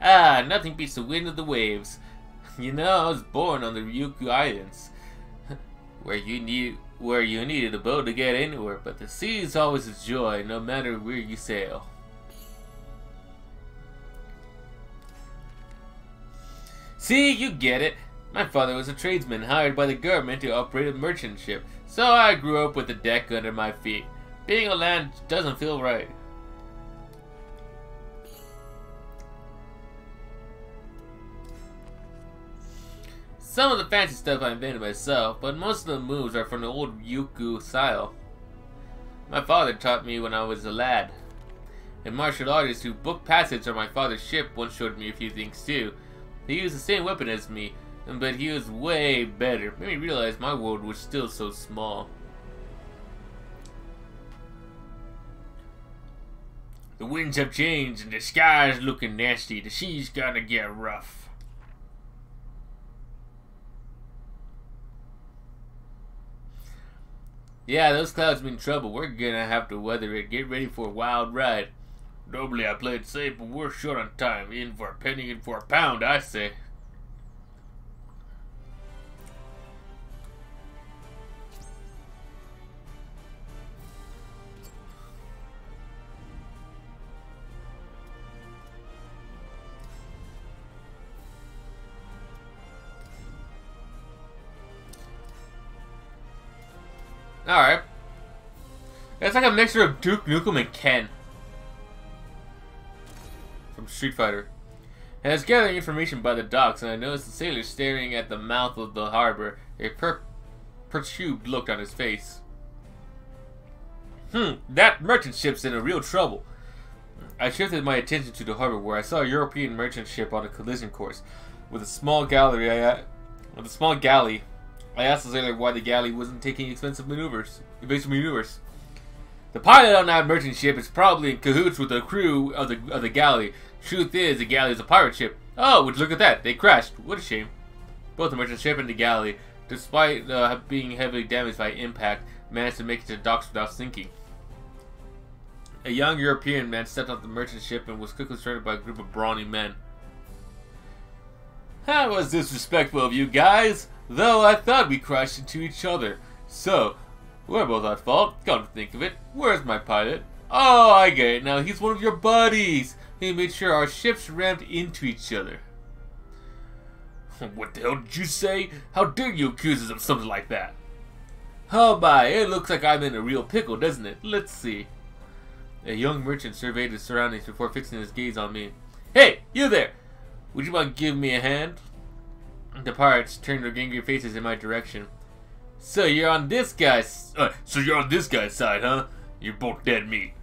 Ah, nothing beats the wind of the waves. You know, I was born on the Ryukyu Islands, where you need where you needed a boat to get anywhere, but the sea is always a joy, no matter where you sail. See, you get it. My father was a tradesman hired by the government to operate a merchant ship, so I grew up with the deck under my feet. Being on land doesn't feel right. Some of the fancy stuff I invented myself, but most of the moves are from the old Ryukyu style. My father taught me when I was a lad. A martial artist who booked passage on my father's ship once showed me a few things too. He used the same weapon as me, but he was way better. Made me realize my world was still so small. The winds have changed and the sky's looking nasty. The sea's gonna get rough. Yeah, those clouds mean trouble. We're gonna have to weather it. Get ready for a wild ride. Normally I play it safe, but we're short on time. In for a penny, in for a pound, I say. Alright. It's like a mixture of Duke Nukem and Ken. From Street Fighter. I was gathering information by the docks, and I noticed the sailor staring at the mouth of the harbor, a per perturbed look on his face. Hmm, that merchant ship's in a real trouble. I shifted my attention to the harbor, where I saw a European merchant ship on a collision course. With a small gallery, I, with a small galley, I asked the sailor why the galley wasn't taking expensive maneuvers, evasive maneuvers. The pilot on that merchant ship is probably in cahoots with the crew of the of the galley. Truth is, the galley is a pirate ship. Oh, would you look at that? They crashed. What a shame. Both the merchant ship and the galley despite uh, being heavily damaged by impact, managed to make it to the docks without sinking. A young European man stepped off the merchant ship and was quickly surrounded by a group of brawny men. That was disrespectful of you guys, though I thought we crashed into each other. So, we're both at fault, come to think of it. Where's my pilot? Oh, I get it now, he's one of your buddies. He made sure our ships rammed into each other. What the hell did you say? How dare you accuse us of something like that? Oh my, it looks like I'm in a real pickle, doesn't it? Let's see. A young merchant surveyed his surroundings before fixing his gaze on me. Hey, you there! Would you mind giving me a hand? The pirates turned their angry faces in my direction. So you're on this guy's... Uh, so you're on this guy's side, huh? You're both dead meat.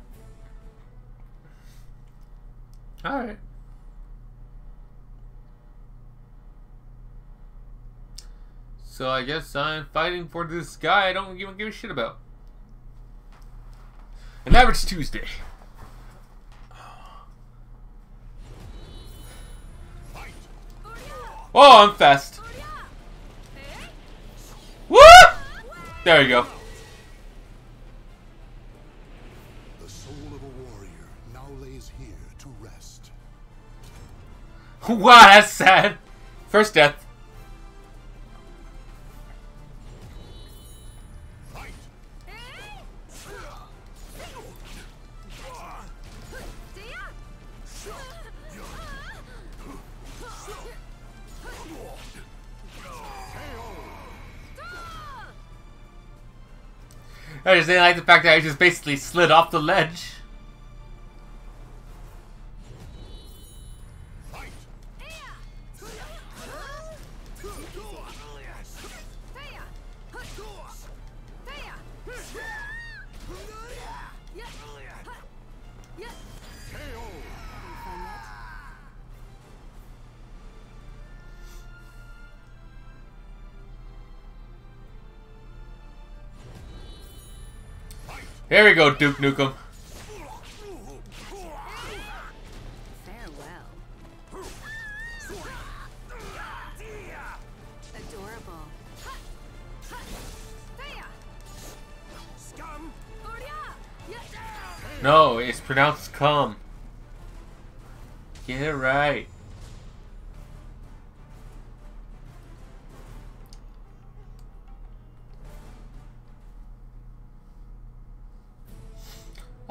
Alright. So I guess I'm fighting for this guy I don't even give a shit about. An average Tuesday. Oh, I'm fast. Woo! There you go. wow, that's sad. First death. I just didn't like the fact that I just basically slid off the ledge. Here we go, Duke Nukem. Farewell. Adorable. Scum! No, it's pronounced come. Get it right.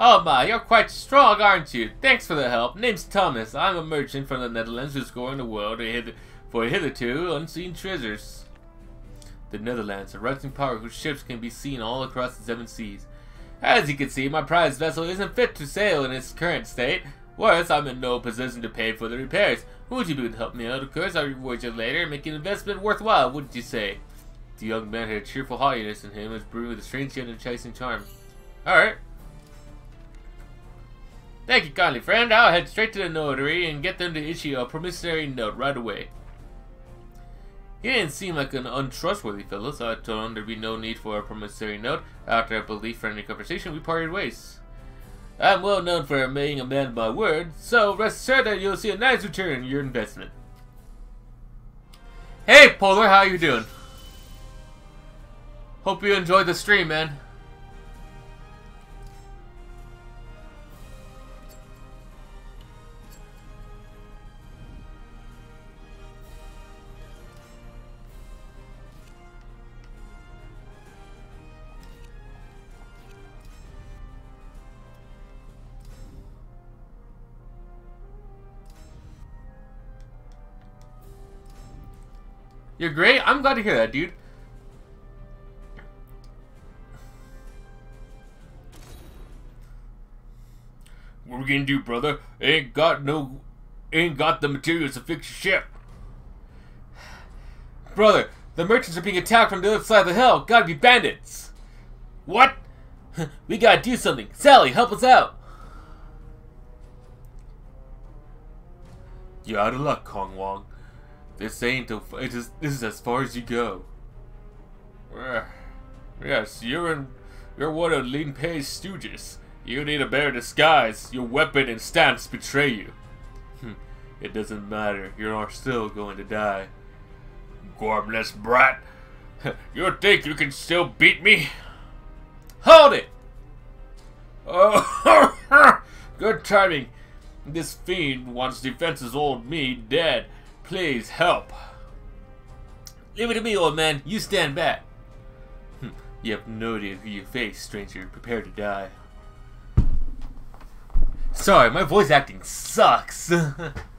Oh my, you're quite strong, aren't you? Thanks for the help. Name's Thomas. I'm a merchant from the Netherlands who's going the world for hitherto unseen treasures. The Netherlands, a rising power whose ships can be seen all across the seven seas. As you can see, my prize vessel isn't fit to sail in its current state. Worse, I'm in no position to pay for the repairs. Would you be to help me out? Of course, I'll reward you later and make an investment worthwhile, wouldn't you say? The young man had a cheerful haughtiness in him was brewing with a strange yet enticing charm. Alright. Thank you kindly, friend. I'll head straight to the notary and get them to issue a promissory note right away. He didn't seem like an untrustworthy fellow, so I told him there'd be no need for a promissory note. After a brief friendly conversation, we parted ways. I'm well known for being a man of my word, so rest assured that you'll see a nice return on your investment. Hey, Polar, how you doing? Hope you enjoyed the stream, man. You're great. I'm glad to hear that, dude. What we gonna do, brother? Ain't got no, ain't got the materials to fix your ship. Brother, the merchants are being attacked from the other side of the hill. Gotta be bandits. What? we gotta do something. Sally, help us out. You're out of luck, Kong Wong. This ain't a, it is, this is as far as you go. Yes, you're in, you're one of Lin Pei's stooges. You need a better disguise. Your weapon and stance betray you. Hmm, it doesn't matter. You are still going to die. Gormless brat. you think you can still beat me? Hold it! Oh, good timing. This fiend wants defenses old me dead. Please help. Leave it to me, old man. You stand back. Hm, You have no idea who you face, stranger. Prepare to die. Sorry, my voice acting sucks.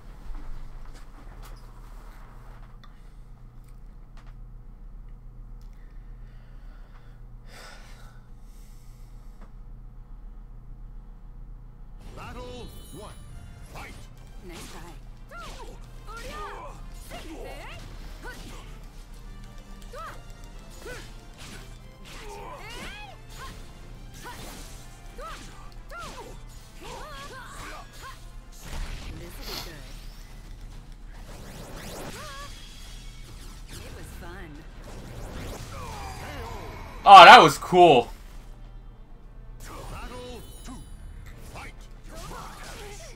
oh, that was cool.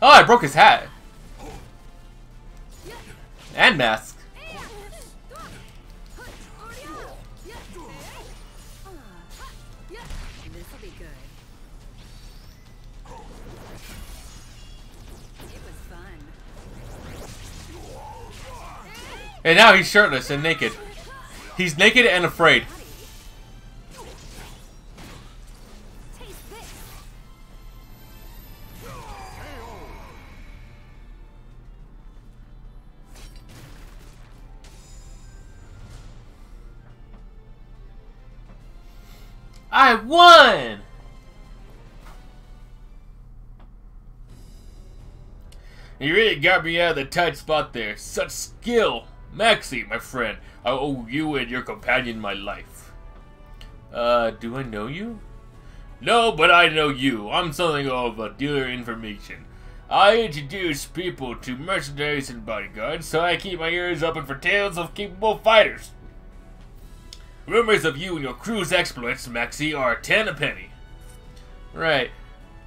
Oh, I broke his hat. And mask. And now he's shirtless and naked. He's naked and afraid. I won! You really got me out of the tight spot there. Such skill! Maxi, my friend, I owe you and your companion my life. Uh, do I know you? No, but I know you. I'm something of a dealer in information. I introduce people to mercenaries and bodyguards, so I keep my ears open for tales of capable fighters. Rumors of you and your crew's exploits, Maxi, are ten a penny. Right.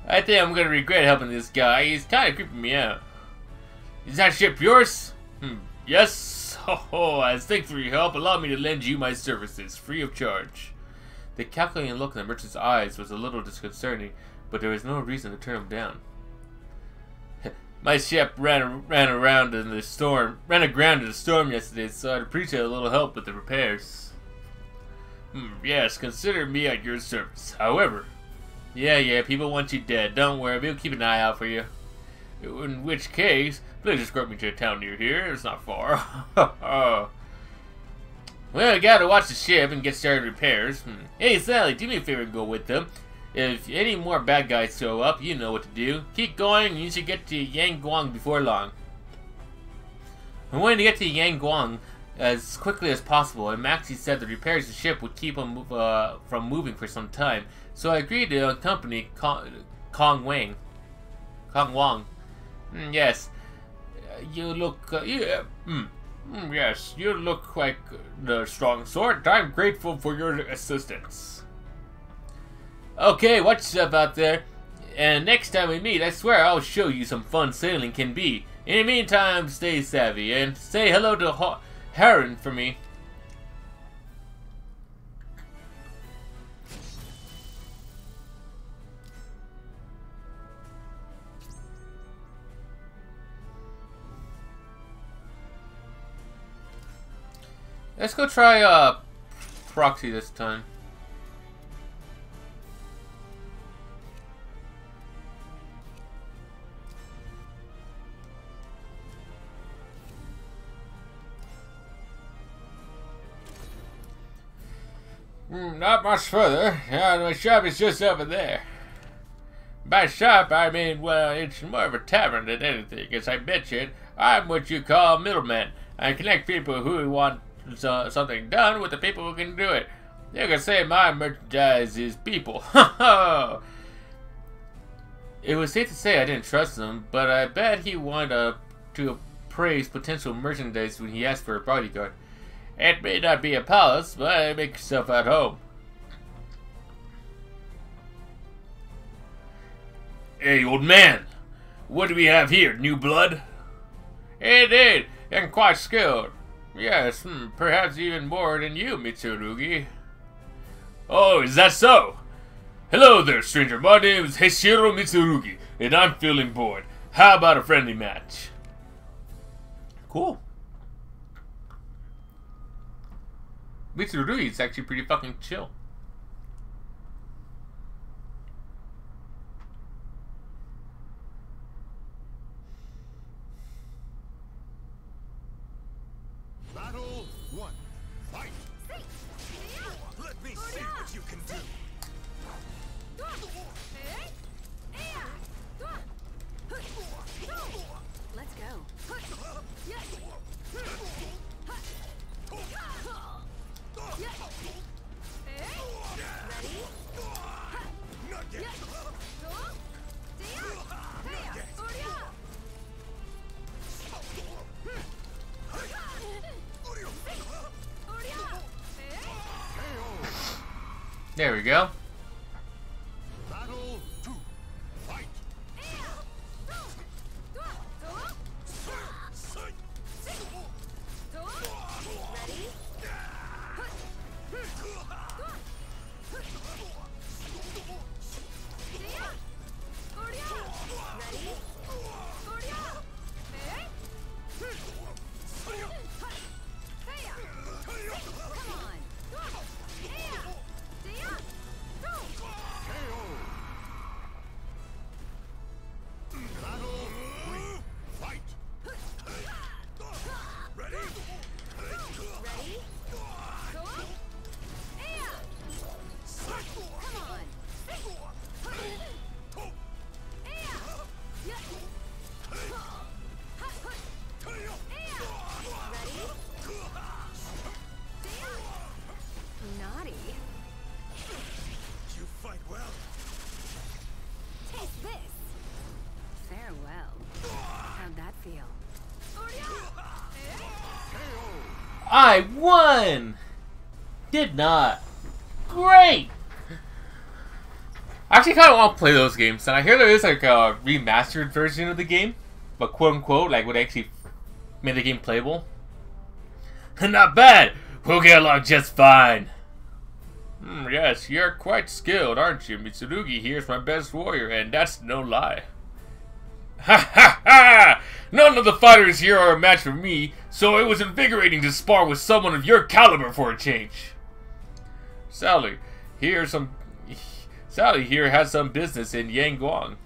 I think I'm gonna regret helping this guy. He's kinda creeping me out. Is that ship yours? Hmm. Yes. Oh, ho. As thanks for your help, allow me to lend you my services, free of charge. The calculating look in the merchant's eyes was a little disconcerting, but there was no reason to turn him down. My ship ran ran around in the storm, ran aground in the storm yesterday, so I'd appreciate a little help with the repairs. Hmm, yes, consider me at your service. However, yeah, yeah, people want you dead. Don't worry, we'll keep an eye out for you. In which case, please escort me to a town near here. It's not far. well, I gotta watch the ship and get started repairs. Hmm. Hey, Sally, do me a favor and go with them. If any more bad guys show up, you know what to do. Keep going, and you should get to Yangguang before long. I'm wanting to get to Yangguang as quickly as possible, and Maxi said the repairs to the ship would keep him uh, from moving for some time, so I agreed to accompany Kong, Kong Wang. Kong Wang. Mm, yes. Uh, you look. Uh, yeah. Mm, mm, yes, you look like the strong sort. I'm grateful for your assistance. Okay, watch yourself out there. And next time we meet, I swear I'll show you some fun sailing can be. In the meantime, stay savvy and say hello to Heron for me. Let's go try uh proxy this time. Hmm, not much further. Yeah, my shop is just over there. By shop, I mean, well, it's more of a tavern than anything. As I mentioned, I'm what you call a middleman. I connect people who want uh, something done with the people who can do it. You can say my merchandise is people. it was safe to say I didn't trust him, but I bet he wanted to appraise potential merchandise when he asked for a bodyguard. It may not be a palace, but make yourself at home. Hey, old man, what do we have here? New blood? Indeed, and quite skilled. Yes, hmm, perhaps even more than you, Mitsurugi. Oh, is that so? Hello there, stranger. My name is Heishiro Mitsurugi, and I'm feeling bored. How about a friendly match? Cool. Mitsurugi is actually pretty fucking chill. We go. I won! Did not. Great! I actually kind of want to play those games, and I hear there is like a remastered version of the game, but quote unquote, like would actually made the game playable. Not bad! We'll get along just fine. Hmm, yes, you're quite skilled, aren't you? Mitsurugi here is my best warrior, and that's no lie. Ha ha ha! None of the fighters here are a match for me, so it was invigorating to spar with someone of your caliber for a change. Sally, here some. Sally here has some business in Yangguang.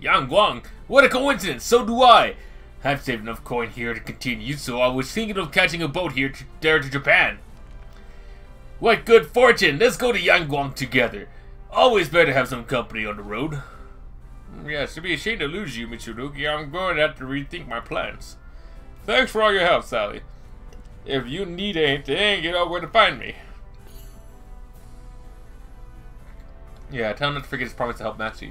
Yangguang? What a coincidence! So do I. I've saved enough coin here to continue, so I was thinking of catching a boat here to there to Japan. What good fortune! Let's go to Yangguang together. Always better have some company on the road. Yes, it'd be a shame to lose you, Mitsurugi. I'm going to have to rethink my plans. Thanks for all your help, Sally. If you need anything, you know where to find me. Yeah, tell him not to forget his promise to help Matsu.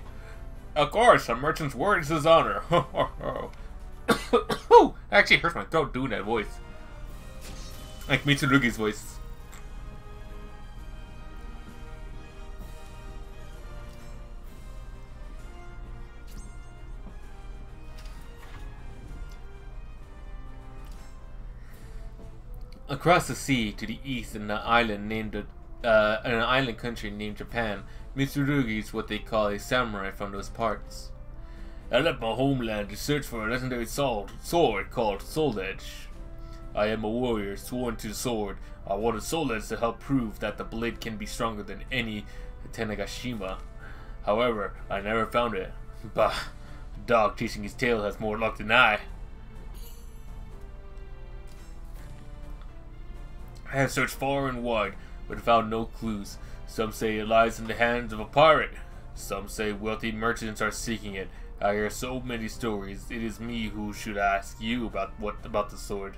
Of course, a merchant's word is his honor. Actually, hurts my throat doing that voice. Like Mitsurugi's voice. Across the sea to the east in an island named uh, an island country named Japan, Mitsurugi is what they call a samurai from those parts. I left my homeland to search for a legendary sword, sword called Soul Edge. I am a warrior sworn to the sword. I wanted Soul Edge to help prove that the blade can be stronger than any Tanegashima. However, I never found it. Bah, a dog chasing his tail has more luck than I. I have searched far and wide, but found no clues. Some say it lies in the hands of a pirate. Some say wealthy merchants are seeking it. I hear so many stories. It is me who should ask you about what about the sword.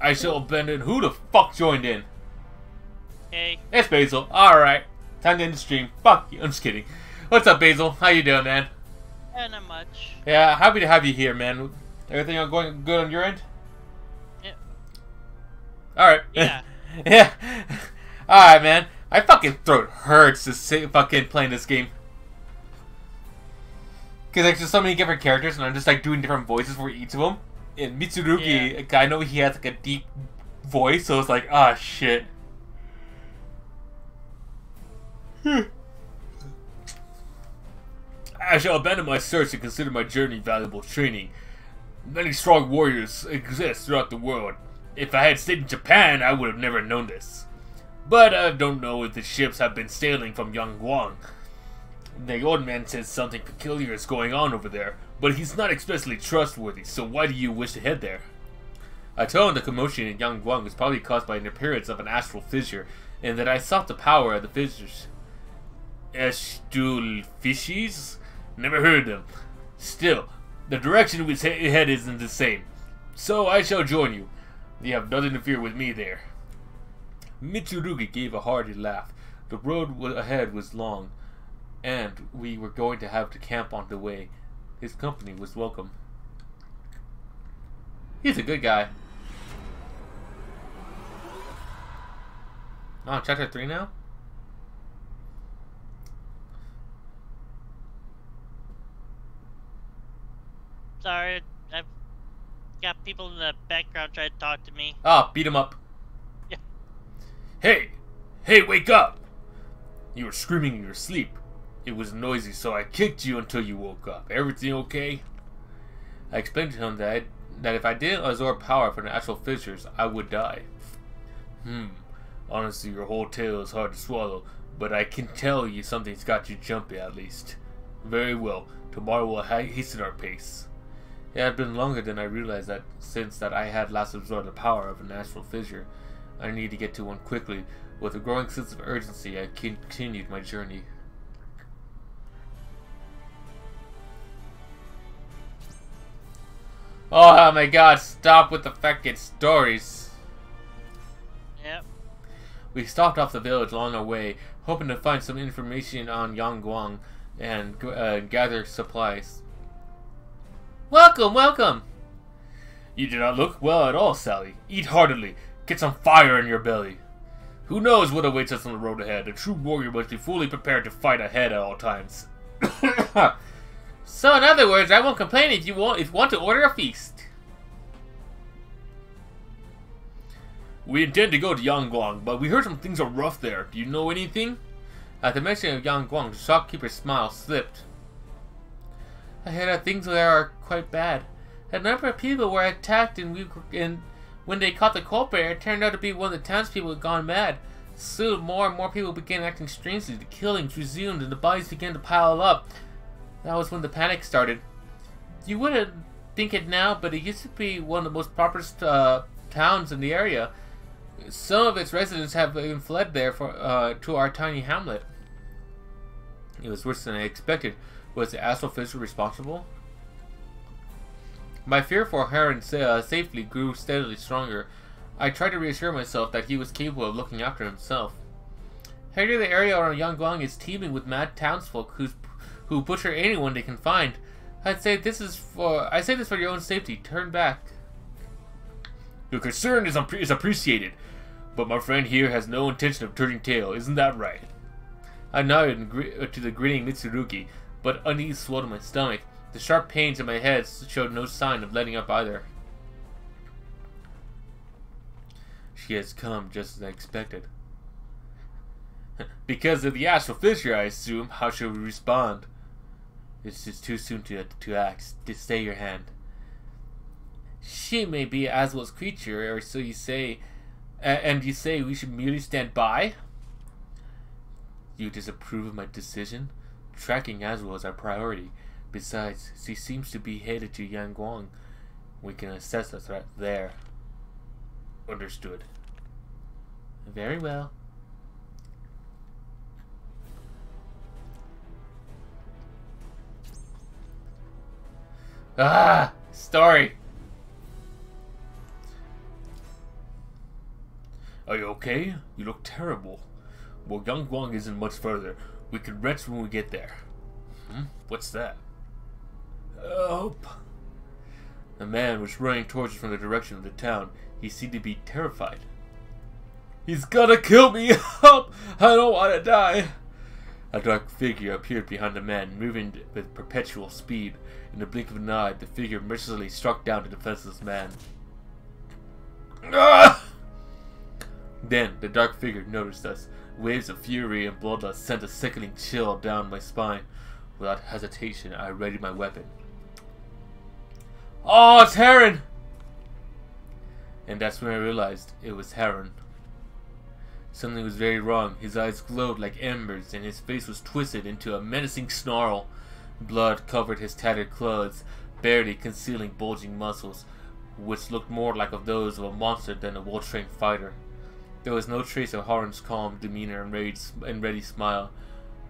I shall abandon. Who the fuck joined in? Hey, It's Basil. All right, time to end the stream. Fuck you. I'm just kidding. What's up, Basil? How you doing, man? eh, not much. Yeah, happy to have you here, man. Everything going good on your end? Yeah. All right. Yeah. yeah. All right, man. My fucking throat hurts to say fucking playing this game. Cause like there's so many different characters, and I'm just like doing different voices for each of them. And Mitsurugi, I know he has like a deep voice, so it's like, ah, shit. I shall abandon my search and consider my journey valuable training. Many strong warriors exist throughout the world. If I had stayed in Japan, I would have never known this. But I don't know if the ships have been sailing from Yangguang. The old man says something peculiar is going on over there, but he's not especially trustworthy, so why do you wish to head there? I told him the commotion in Yangguang was probably caused by an appearance of an astral fissure, and that I sought the power of the fissures. Astral fissures? Never heard them. Still, the direction we head isn't the same. So I shall join you. You have nothing to fear with me there. Mitsurugi gave a hearty laugh. The road ahead was long, and we were going to have to camp on the way. His company was welcome. He's a good guy. Oh, chapter 3 now? Sorry, I've got people in the background trying to talk to me. Ah, beat him up. Yeah. Hey! Hey, wake up! You were screaming in your sleep. It was noisy, so I kicked you until you woke up. Everything okay? I explained to him that I, that if I didn't absorb power from the actual fissures, I would die. Hmm. Honestly, your whole tale is hard to swallow, but I can tell you something's got you jumpy at least. Very well. Tomorrow we'll hasten our pace. It had been longer than I realized that since that I had last absorbed the power of a natural fissure. I needed to get to one quickly. With a growing sense of urgency, I continued my journey. Oh my god, stop with the fucking stories. Yep. We stopped off the village along our way, hoping to find some information on Yangguang and uh, gather supplies. Welcome, welcome! You do not look well at all, Sally. Eat heartily. Get some fire in your belly. Who knows what awaits us on the road ahead? A true warrior must be fully prepared to fight ahead at all times. so, in other words, I won't complain if you want if you want to order a feast. We intend to go to Yangguang, but we heard some things are rough there. Do you know anything? At the mention of Yangguang, the shopkeeper's smile slipped. I heard that things there are quite bad. A number of people were attacked, and we and when they caught the culprit, it turned out to be one of the townspeople had gone mad. Soon, more and more people began acting strangely. The killings resumed, and the bodies began to pile up. That was when the panic started. You wouldn't think it now, but it used to be one of the most prosperous uh, towns in the area. Some of its residents have even fled there for uh, to our tiny hamlet. It was worse than I expected. Was the fissure responsible? My fear for Heron's uh, safety grew steadily stronger. I tried to reassure myself that he was capable of looking after himself. Here, the area around Yangguang is teeming with mad townsfolk who's, who butcher anyone they can find. I'd say this is for. I say this for your own safety. Turn back. Your concern is, is appreciated, but my friend here has no intention of turning tail. Isn't that right? I nodded to the grinning Mitsurugi, but unease swelled in my stomach. The sharp pains in my head showed no sign of letting up either. She has come just as I expected. because of the astral fissure, I assume. How shall we respond? It's too soon to to act. Stay your hand. She may be Azwel's creature, or so you say, and you say we should merely stand by? You disapprove of my decision? Tracking Azwel is our priority. Besides, she seems to be headed to Yangguang. We can assess the threat there. Understood. Very well. Ah! Story! Are you okay? You look terrible. Well, Yangguang isn't much further. We could rest when we get there. Hmm? What's that? Help! The man was running towards us from the direction of the town. He seemed to be terrified. He's gonna kill me! Help! I don't want to die! A dark figure appeared behind the man, moving with perpetual speed. In the blink of an eye, the figure mercilessly struck down the defenseless man. Ah! Then, the dark figure noticed us. Waves of fury and bloodlust sent a sickening chill down my spine. Without hesitation, I readied my weapon. Oh, it's Heron! And that's when I realized it was Heron. Something was very wrong. His eyes glowed like embers, and his face was twisted into a menacing snarl. Blood covered his tattered clothes, barely concealing bulging muscles, which looked more like of those of a monster than a well-trained fighter. There was no trace of Heron's calm demeanor and, ready, and ready smile,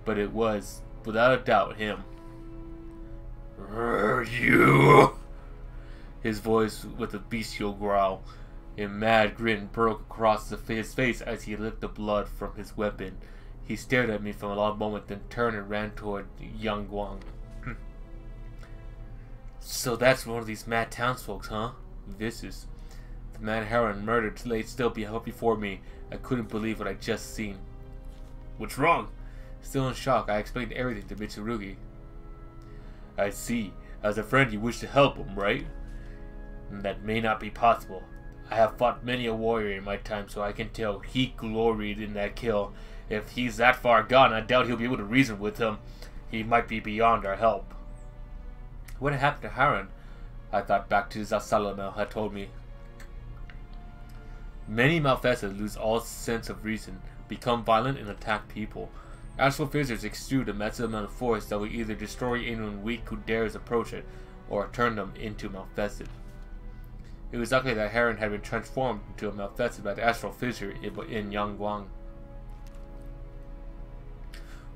but it was, without a doubt, him. You! His voice with a bestial growl. A mad grin broke across his face as he licked the blood from his weapon. He stared at me for a long moment, then turned and ran toward Yangguang. Hmm. so that's one of these mad townsfolk, huh? This is... The man Heron murdered lay still before me. I couldn't believe what I'd just seen. What's wrong? Still in shock, I explained everything to Mitsurugi. I see. As a friend, you wish to help him, right? That may not be possible. I have fought many a warrior in my time, so I can tell he gloried in that kill. If he's that far gone, I doubt he'll be able to reason with him. He might be beyond our help. What happened to Heron? I thought back to Zasalamel had told me. Many Malfestas lose all sense of reason, become violent, and attack people. Astral fissures exude a massive amount of force that will either destroy anyone weak who dares approach it, or turn them into Malfested. It was likely that Heron had been transformed into a Malfested by the astral fissure in Yangguang.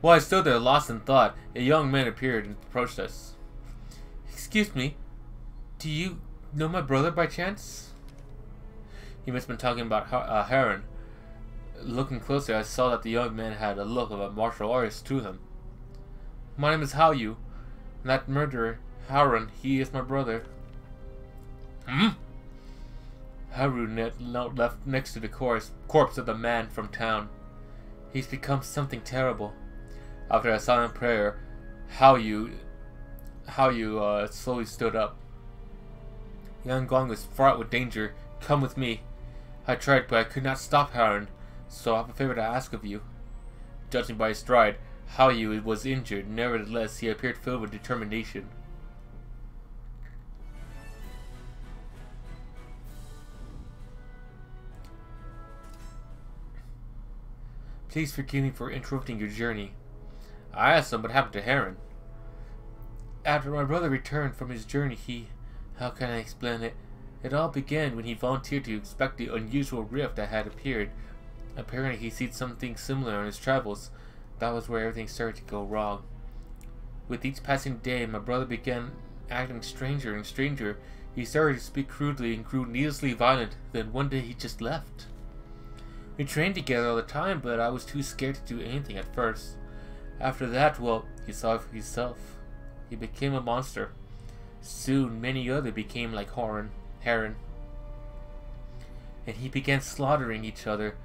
While I stood there lost in thought, a young man appeared and approached us. Excuse me, do you know my brother by chance? He must have been talking about uh, Heron. Looking closer, I saw that the young man had a look of a martial artist to him. My name is Hao Yu. That murderer, Heron, he is my brother. Hmm? Haru left next to the corpse, corpse of the man from town. He's become something terrible. After a silent prayer, Hao Yu uh, slowly stood up. Yangguang was fraught with danger. Come with me. I tried, but I could not stop Haran, so I have a favor to ask of you. Judging by his stride, Hao Yu was injured. Nevertheless, he appeared filled with determination. Please forgive me for interrupting your journey. I asked him what happened to Heron. After my brother returned from his journey, he... How can I explain it? It all began when he volunteered to inspect the unusual rift that had appeared. Apparently he seen something similar on his travels. That was where everything started to go wrong. With each passing day, my brother began acting stranger and stranger. He started to speak crudely and grew needlessly violent. Then one day he just left. We trained together all the time, but I was too scared to do anything at first. After that, well, he saw it for himself. He became a monster. Soon, many others became like Horan, Heron. And he began slaughtering each other.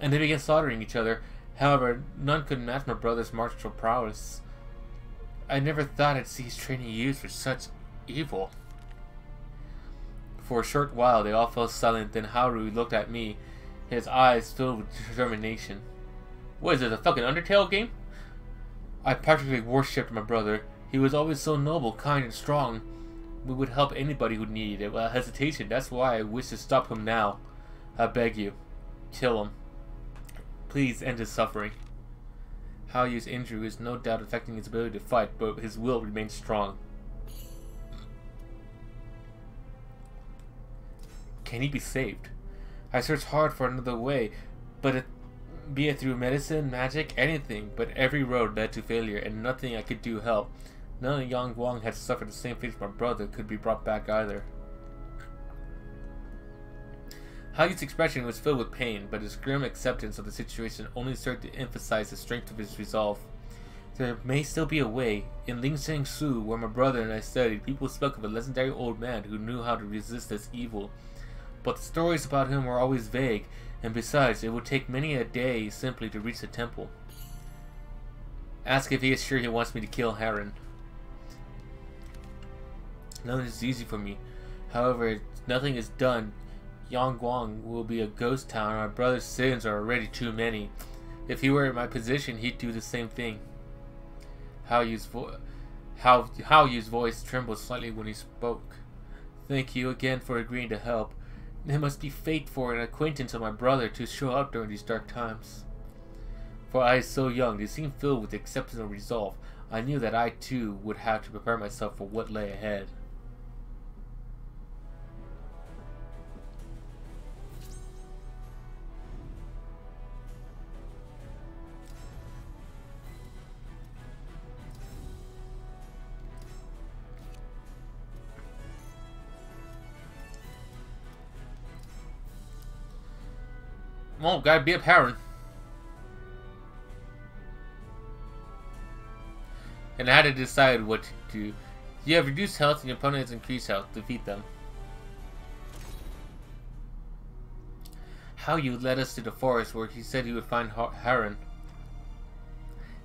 And they began slaughtering each other. However, none could match my brother's martial prowess. I never thought I'd see his training used for such evil. For a short while, they all fell silent. Then Haru looked at me his eyes filled with determination. What is this, a fucking Undertale game? I practically worshipped my brother. He was always so noble, kind, and strong. We would help anybody who needed it without hesitation. That's why I wish to stop him now. I beg you, kill him. Please end his suffering. Hao Yu's injury is no doubt affecting his ability to fight, but his will remains strong. Can he be saved? I searched hard for another way, but it, be it through medicine, magic, anything, but every road led to failure, and nothing I could do helped. None of Yangguang had suffered the same fate as my brother could be brought back either. Hagi's expression was filled with pain, but his grim acceptance of the situation only served to emphasize the strength of his resolve. There may still be a way. In Ling-Sheng Su, where my brother and I studied, people spoke of a legendary old man who knew how to resist this evil but the stories about him were always vague, and besides, it would take many a day simply to reach the temple. Ask if he is sure he wants me to kill Heron. None is easy for me. However, if nothing is done. Yangguang will be a ghost town, my brother's sins are already too many. If he were in my position, he'd do the same thing. Hao Yu's vo- how Hao Yu's voice trembled slightly when he spoke. Thank you again for agreeing to help. It must be fate for an acquaintance of my brother to show up during these dark times. For I is so young, they seemed filled with and resolve. I knew that I too would have to prepare myself for what lay ahead. Well, gotta be a parent. And I had to decide what to do. You have reduced health and your opponent has increased health. Defeat them. Hao Yu led us to the forest where he said he would find Haran.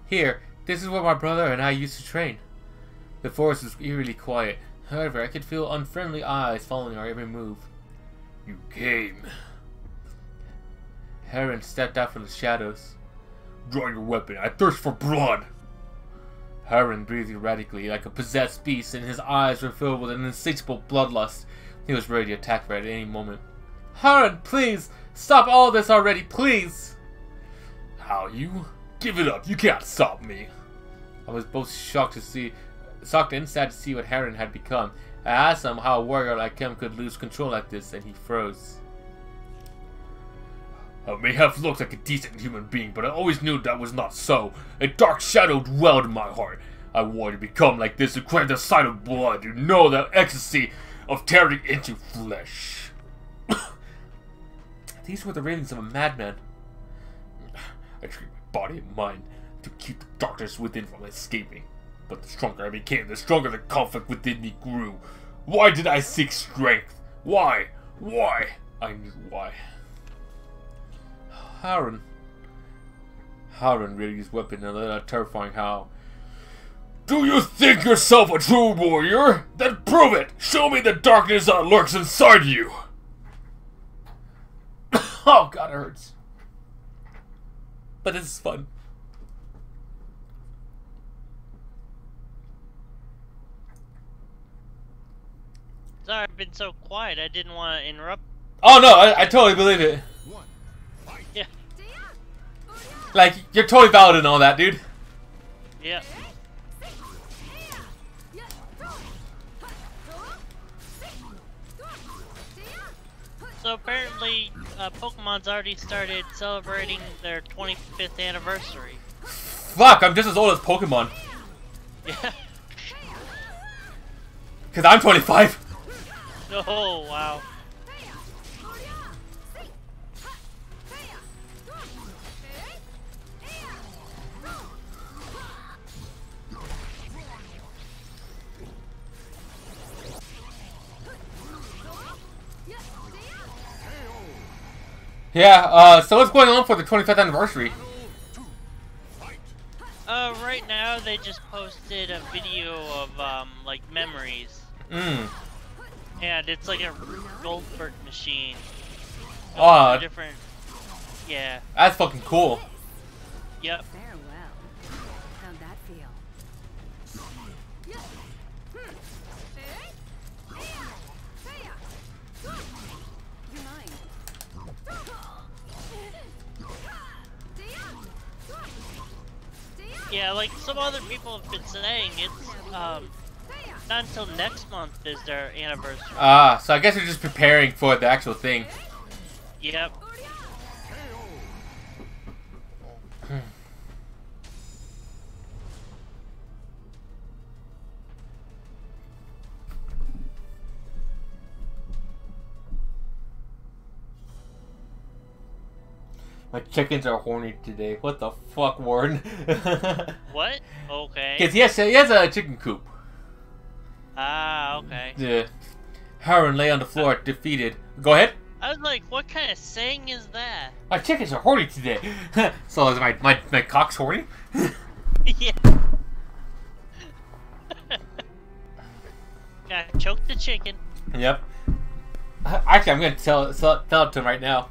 Here, this is where my brother and I used to train. The forest was eerily quiet. However, I could feel unfriendly eyes following our every move. You came. Heron stepped out from the shadows. Draw your weapon. I thirst for blood. Heron breathed erratically like a possessed beast, and his eyes were filled with an insatiable bloodlust. He was ready to attack her at any moment. Heron, please! Stop all this already, please! Hao Yu? Give it up. You can't stop me. I was both shocked to see, shocked and sad to see what Heron had become. I asked him how a warrior like him could lose control like this, and he froze. I may have looked like a decent human being, but I always knew that was not so. A dark shadow dwelled in my heart. I wanted to become like this to crave the sight of blood, to know the ecstasy of tearing into flesh. These were the ravings of a madman. I trained my body and mind to keep the darkness within from escaping. But the stronger I became, the stronger the conflict within me grew. Why did I seek strength? Why? Why? I knew why. Harren. Harren raised his weapon in a terrifying howl. Do you think yourself a true warrior? Then prove it! Show me the darkness that lurks inside you! oh god, it hurts. But this is fun. Sorry, I've been so quiet. I didn't want to interrupt. Oh no, I, I totally believe it. Like, you're totally valid and all that, dude. yeah. So apparently, uh, Pokemon's already started celebrating their 25th anniversary. Fuck, I'm just as old as Pokemon. Yeah. Because I'm 25. Oh wow. Yeah, uh, so what's going on for the 25th anniversary? Uh, right now they just posted a video of um like memories, Mmm. and it's like a Goldberg machine. Of Ah. different. Yeah. That's fucking cool. Yep. Yeah, like some other people have been saying, it's um not until next month is their anniversary. Ah, so I guess you're just preparing for the actual thing. Yep. My chickens are horny today. What the fuck, Warden? What? Okay. Because he has, he has a chicken coop. Ah, okay. Yeah. Harren lay on the floor, defeated. Go ahead. I was like, what kind of saying is that? My chickens are horny today. so is my, my, my cock's horny? yeah. yeah, choke the chicken. Yep. Actually, I'm gonna tell tell, tell it to him right now.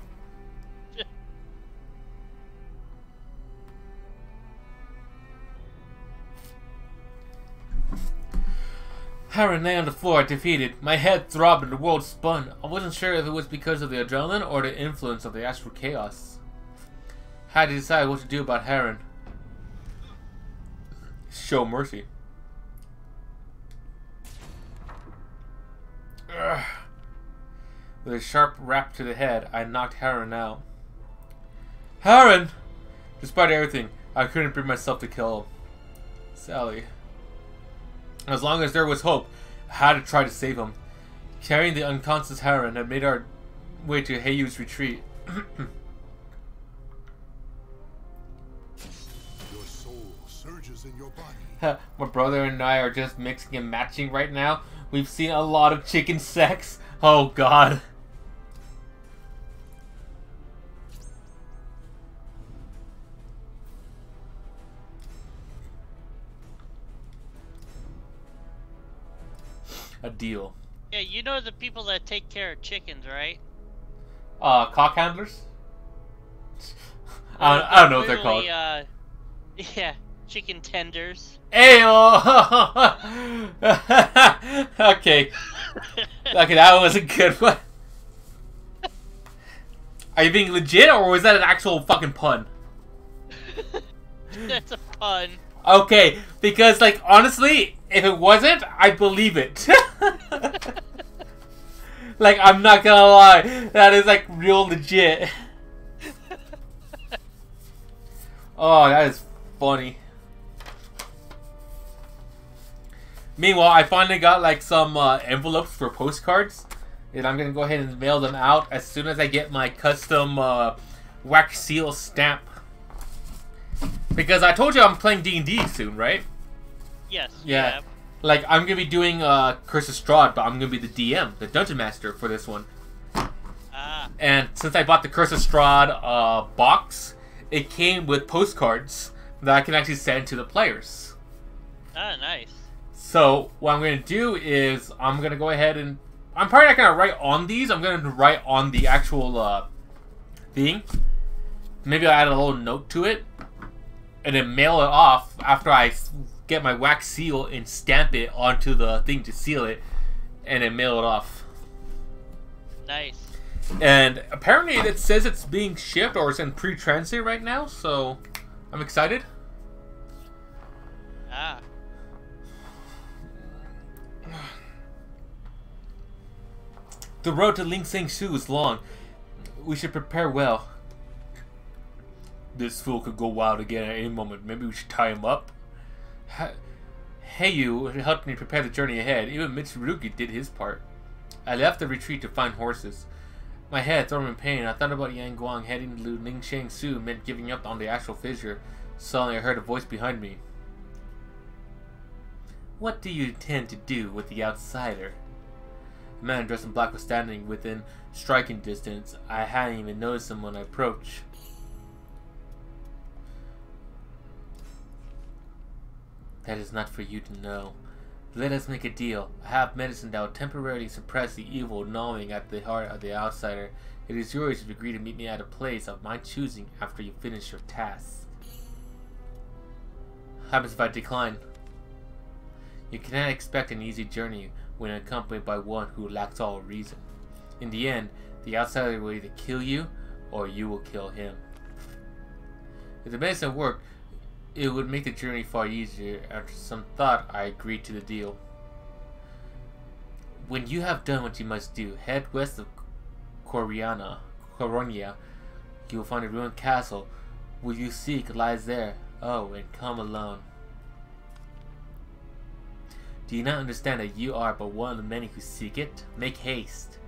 Harren lay on the floor, defeated. My head throbbed and the world spun. I wasn't sure if it was because of the adrenaline or the influence of the astral chaos. Had to decide what to do about Harren. Show mercy. Ugh. With a sharp rap to the head, I knocked Harren out. Harren! Despite everything, I couldn't bring myself to kill. Sally. As long as there was hope, I had to try to save him. Carrying the unconscious Harren had made our way to Hao Yu's retreat. Your soul surges in your body. My brother and I are just mixing and matching right now. We've seen a lot of chicken sex. Oh god. A deal. Yeah, you know the people that take care of chickens, right? Uh, cock handlers? I don't, I don't know what they're called. Uh, yeah, chicken tenders. Ayo! okay. Okay, that was a good one. Are you being legit, or was that an actual fucking pun? That's a pun. Okay, because, like, honestly, if it wasn't, I believe it. like, I'm not gonna lie. That is, like, real legit. oh, that is funny. Meanwhile, I finally got, like, some uh, envelopes for postcards. And I'm gonna go ahead and mail them out as soon as I get my custom uh, wax seal stamp. Because I told you I'm playing D&D soon, right? Yes. Yeah. Like, I'm gonna be doing uh, Curse of Strahd, but I'm gonna be the DM, the Dungeon Master for this one. Ah, And since I bought the Curse of Strahd uh, box, it came with postcards that I can actually send to the players. ah, nice. So, what I'm gonna do is, I'm gonna go ahead and... I'm probably not gonna write on these, I'm gonna write on the actual uh, thing. Maybe I'll add a little note to it. And then mail it off after I get my wax seal and stamp it onto the thing to seal it. And then mail it off. Nice. And apparently it says it's being shipped or it's in pre-transit right now, so I'm excited. Ah. The road to Ling-Sheng Su is long. We should prepare well. This fool could go wild again at any moment. Maybe we should tie him up. Ha- hey, helped me prepare the journey ahead. Even Mitsurugi did his part. I left the retreat to find horses. My head thrown in pain. I thought about Yangguang heading to Ling-Sheng Su meant giving up on the astral fissure. Suddenly I heard a voice behind me. What do you intend to do with the outsider? A man dressed in black was standing within striking distance. I hadn't even noticed him when I approached. That is not for you to know. Let us make a deal. I have medicine that will temporarily suppress the evil gnawing at the heart of the outsider. It is yours if you agree to meet me at a place of my choosing after you finish your task. Happens if I decline. You cannot expect an easy journey when accompanied by one who lacks all reason. In the end, the outsider will either kill you or you will kill him. If the medicine worked, it would make the journey far easier. After some thought, I agreed to the deal. When you have done what you must do, head west of Coriana, Coronia. You will find a ruined castle. What you seek lies there. Oh, and come alone. Do you not understand that you are but one of the many who seek it? Make haste.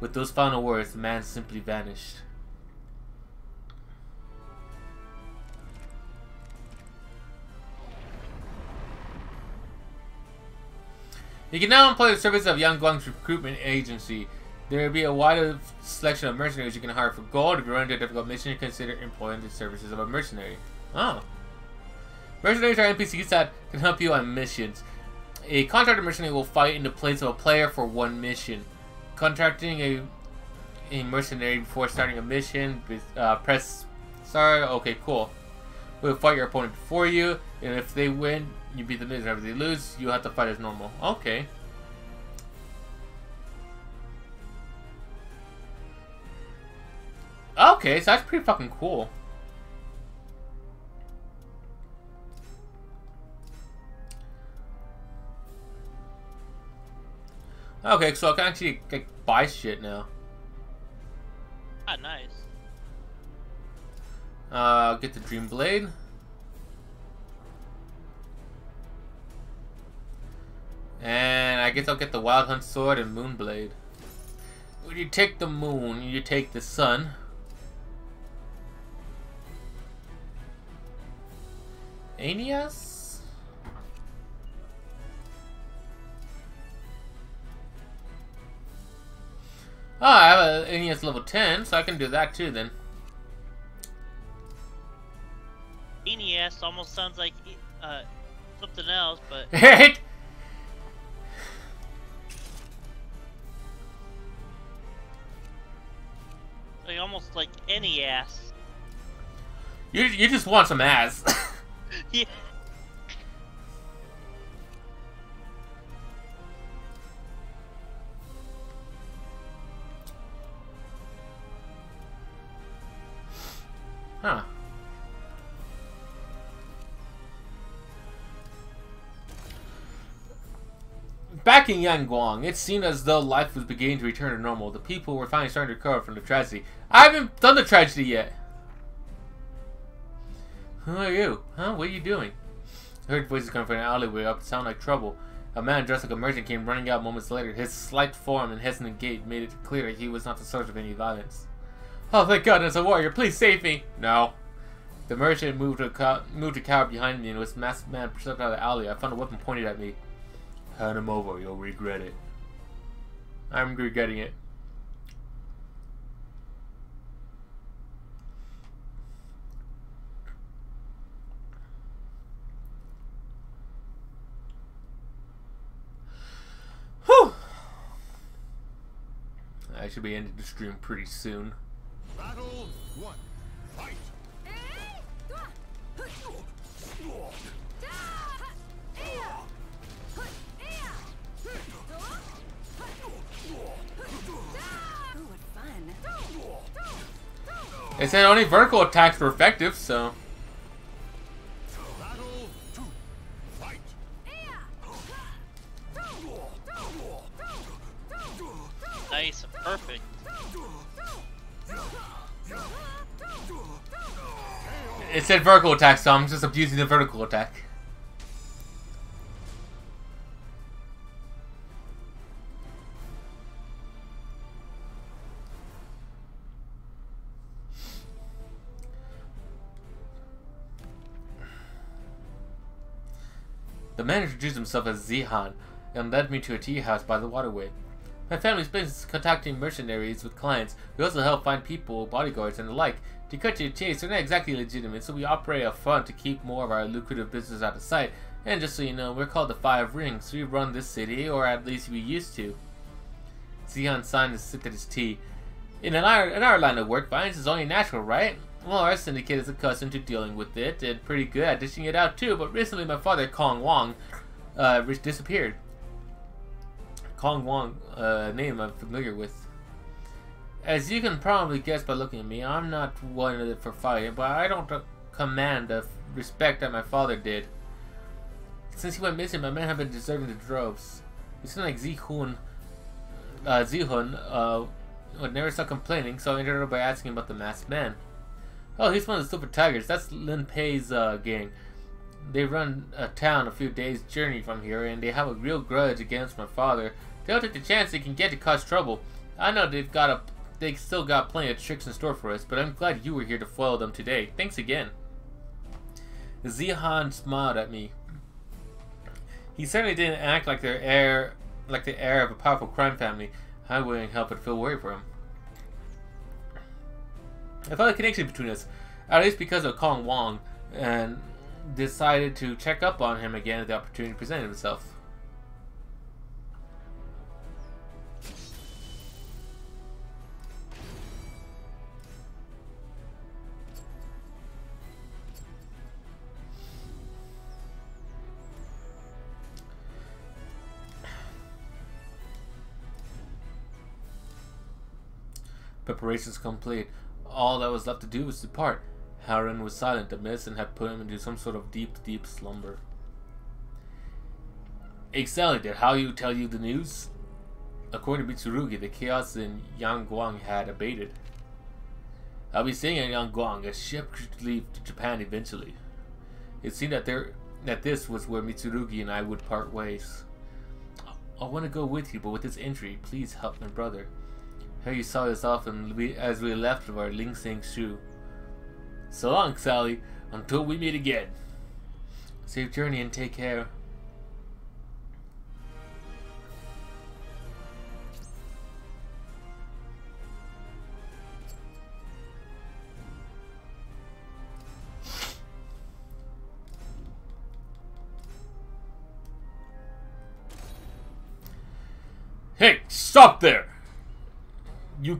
With those final words, the man simply vanished. You can now employ the service of Yangguang's recruitment agency. There will be a wide selection of mercenaries you can hire for gold. If you run into a difficult mission, consider employing the services of a mercenary. Oh. Mercenaries are NPCs that can help you on missions. A contracted mercenary will fight in the place of a player for one mission. Contracting a a mercenary before starting a mission, uh, press start. Okay, cool. Will fight your opponent for you, and if they win, you beat the loser. If they lose, you have to fight as normal. Okay. Okay, so that's pretty fucking cool. Okay, so I can actually like, buy shit now. Ah, nice. Uh, get the Dream Blade. And I guess I'll get the Wild Hunt Sword and Moonblade. When you take the moon, you take the sun. Aeneas? Oh, I have a Aeneas level 10, so I can do that too then. Aeneas almost sounds like uh, something else, but like almost like any ass. You, you just want some ass. yeah. huh. Back in Yangguang, it seemed as though life was beginning to return to normal. The people were finally starting to recover from the tragedy. I haven't done the tragedy yet. Who are you? Huh? What are you doing? I heard voices coming from an alleyway up. It sounded like trouble. A man dressed like a merchant came running out moments later. His slight form and hesitant gait made it clear he was not the source of any violence. Oh, thank goodness, a warrior! Please save me! No. The merchant moved a, moved a cow behind me and was masked man stepped out of the alley. I found a weapon pointed at me. Hand him over, you'll regret it. I'm regretting it. Whew! I should be ending the stream pretty soon. Battle one. It said only vertical attacks were effective, so. Nice, perfect. It said vertical attack, so I'm just abusing the vertical attack. The man introduced himself as Zihan and led me to a tea house by the waterway. My family's business is contacting mercenaries with clients. We also help find people, bodyguards, and the like. To cut to the chase, they're not exactly legitimate, so we operate a front to keep more of our lucrative business out of sight. And just so you know, we're called the Five Rings. We run this city, or at least we used to. Zihan signed and sipped at his tea. In our, in our line of work, violence is only natural, right? Well, our syndicate is accustomed to dealing with it, and pretty good at dishing it out too, but recently my father, Kong Wong, uh, disappeared. Kong Wong, uh, name I'm familiar with. As you can probably guess by looking at me, I'm not one for fighting, but I don't command the respect that my father did. Since he went missing, my men have been deserting the droves. You seem like Zihan, uh, Zihan, uh, would never stop complaining, so I ended up by asking about the masked man. Oh, he's one of the Super Tigers. That's Lin Pei's uh, gang. They run a town a few days' journey from here, and they have a real grudge against my father. They'll take the chance they can get to cause trouble. I know they've got a, they still got plenty of tricks in store for us, but I'm glad you were here to foil them today. Thanks again. Zihan smiled at me. He certainly didn't act like their heir, like the heir of a powerful crime family. I wouldn't help but feel worried for him. I felt a connection between us, at least because of Kong Wong, and decided to check up on him again as the opportunity presented itself. Preparations complete. All that was left to do was depart. Harren was silent. The medicine had put him into some sort of deep, deep slumber. Excel, did Hao Yu tell you the news? According to Mitsurugi, the chaos in Yangguang had abated. I'll be staying in Yangguang. A ship should leave to Japan eventually. It seemed that there that this was where Mitsurugi and I would part ways. I want to go with you, but with this injury, please help my brother. Hao Yu saw off and we, as we left of our Ling Sing Shu. So long, Sally, until we meet again. Safe journey and take care.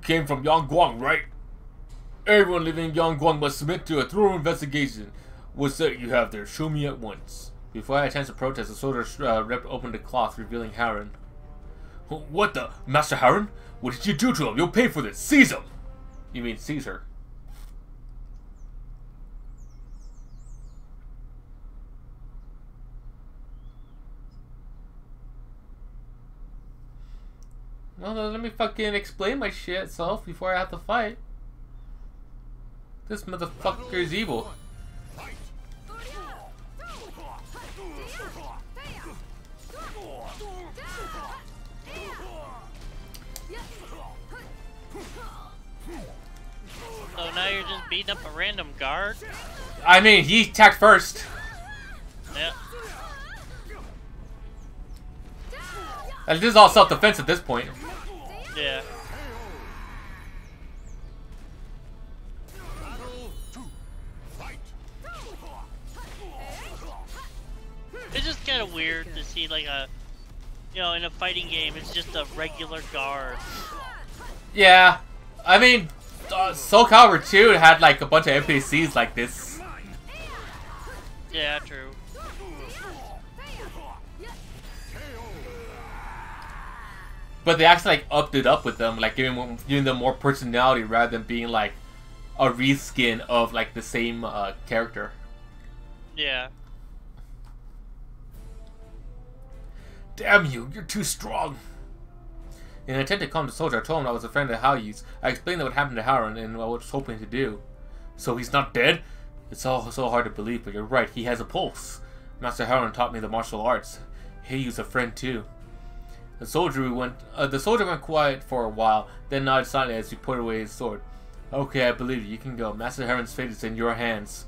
Came from Yangguang, right? Everyone living in Yangguang must submit to a thorough investigation. What's that you have there? Show me at once. Before I had a chance to protest, the soldier uh, rep opened the cloth, revealing Harren. What the? Master Harren? What did you do to him? You'll pay for this. Seize him! You mean Caesar. Well, then let me fucking explain my shit self before I have to fight. This motherfucker is evil. So now you're just beating up a random guard? I mean, he attacked first. Yeah. This is all self-defense at this point. Yeah. Battle two. Fight. It's just kind of weird to see like a, you know, in a fighting game, it's just a regular guard. Yeah. I mean, uh, Soul Calibur 2 had like a bunch of NPCs like this. Yeah, true. But they actually like upped it up with them, like giving them, giving them more personality rather than being like a reskin of like the same uh, character. Yeah. Damn you, you're too strong. In an attempt to calm the soldier, I told him I was a friend of Hao Yu's. I explained what happened to Harren and what I was hoping to do. So he's not dead? It's all so hard to believe, but you're right, he has a pulse. Master Harren taught me the martial arts. Hao Yu's a friend too. The soldier went. Uh, the soldier went quiet for a while, then nodded silently as he put away his sword. Okay, I believe you. You can go. Master Heron's fate is in your hands.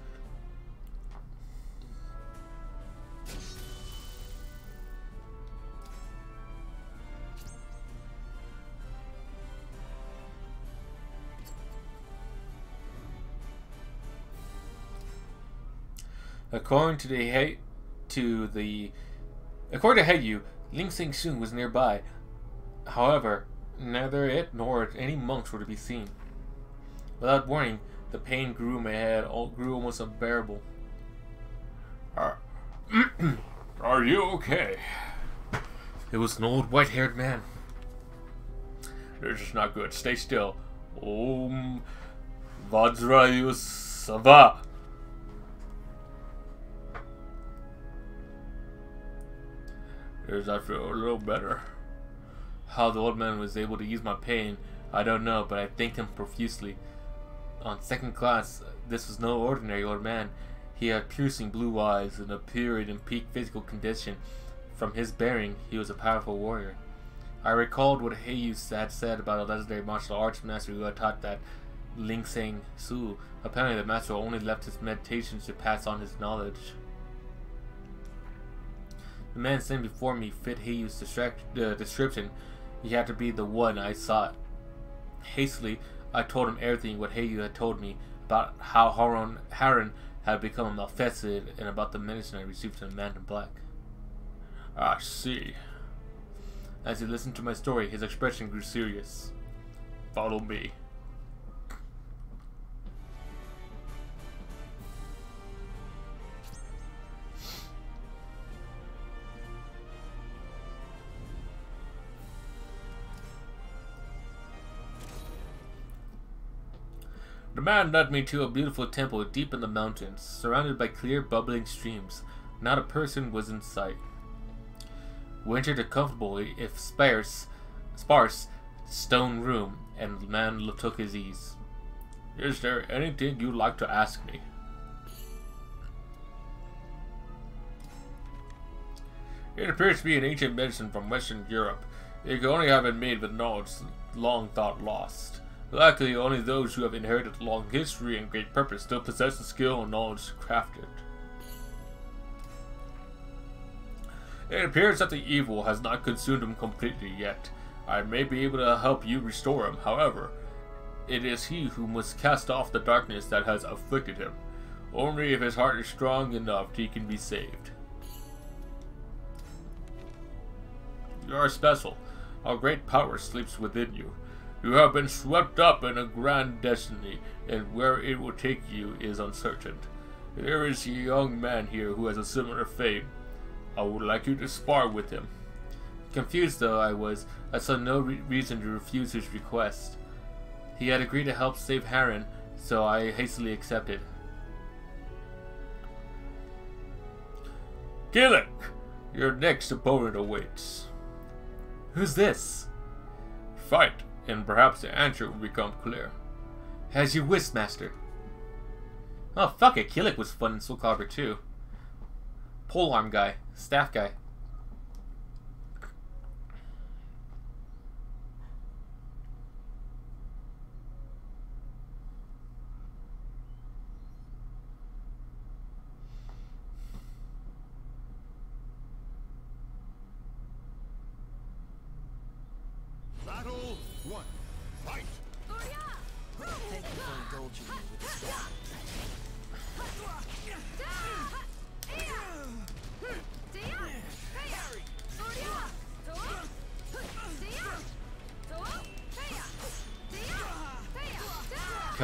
According to the he- to the according to Hao Yu, Ling Sing Shun was nearby. However, neither it nor any monks were to be seen. Without warning, the pain grew in my head, all grew almost unbearable. Are, are you okay? It was an old white-haired man. This is not good. Stay still. Om Vajrayus Here's I feel a little better. How the old man was able to ease my pain, I don't know, but I thanked him profusely. On second glance, this was no ordinary old man. He had piercing blue eyes and appeared in peak physical condition. From his bearing, he was a powerful warrior. I recalled what Hao Yu had said about a legendary martial arts master who had taught that Ling-Sheng Su. Apparently, the master only left his meditations to pass on his knowledge. The man standing before me fit distract- uh, description. He had to be the one I sought. Hastily, I told him everything what Hao Yu had told me about how Haron, Harren had become offensive and about the medicine I received from the man in black. I see. As he listened to my story, his expression grew serious. Follow me. Man led me to a beautiful temple deep in the mountains, surrounded by clear, bubbling streams. Not a person was in sight. A comfortable, if sparse, sparse, stone room, and the man took his ease. Is there anything you'd like to ask me? It appears to be an ancient medicine from Western Europe. It could only have been made with knowledge long thought lost. Luckily, only those who have inherited long history and great purpose still possess the skill and knowledge to craft it. It appears that the evil has not consumed him completely yet. I may be able to help you restore him, however, it is he who must cast off the darkness that has afflicted him. Only if his heart is strong enough he can be saved. You are special. A great power sleeps within you. You have been swept up in a grand destiny, and where it will take you is uncertain. There is a young man here who has a similar fate. I would like you to spar with him. Confused though I was, I saw no re reason to refuse his request. He had agreed to help save Harren, so I hastily accepted. Kilik, your next opponent awaits. Who's this? Fight, and perhaps the answer will become clear. As you wish, Master. Oh, fuck it. Kilik was fun in Soul Calibur too. Polearm guy. Staff guy.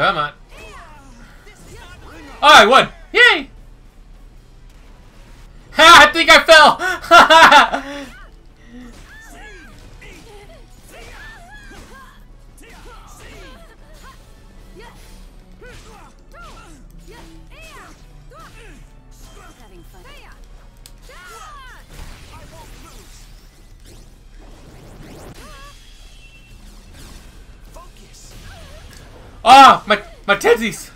Come on. Oh, I won! My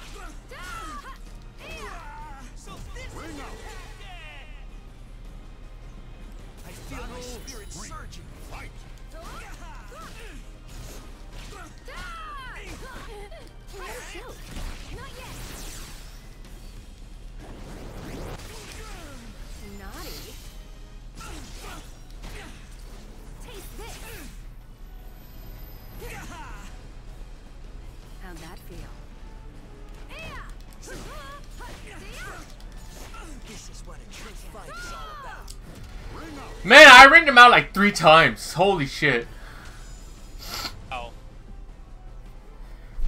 Like three times. Holy shit. Oh.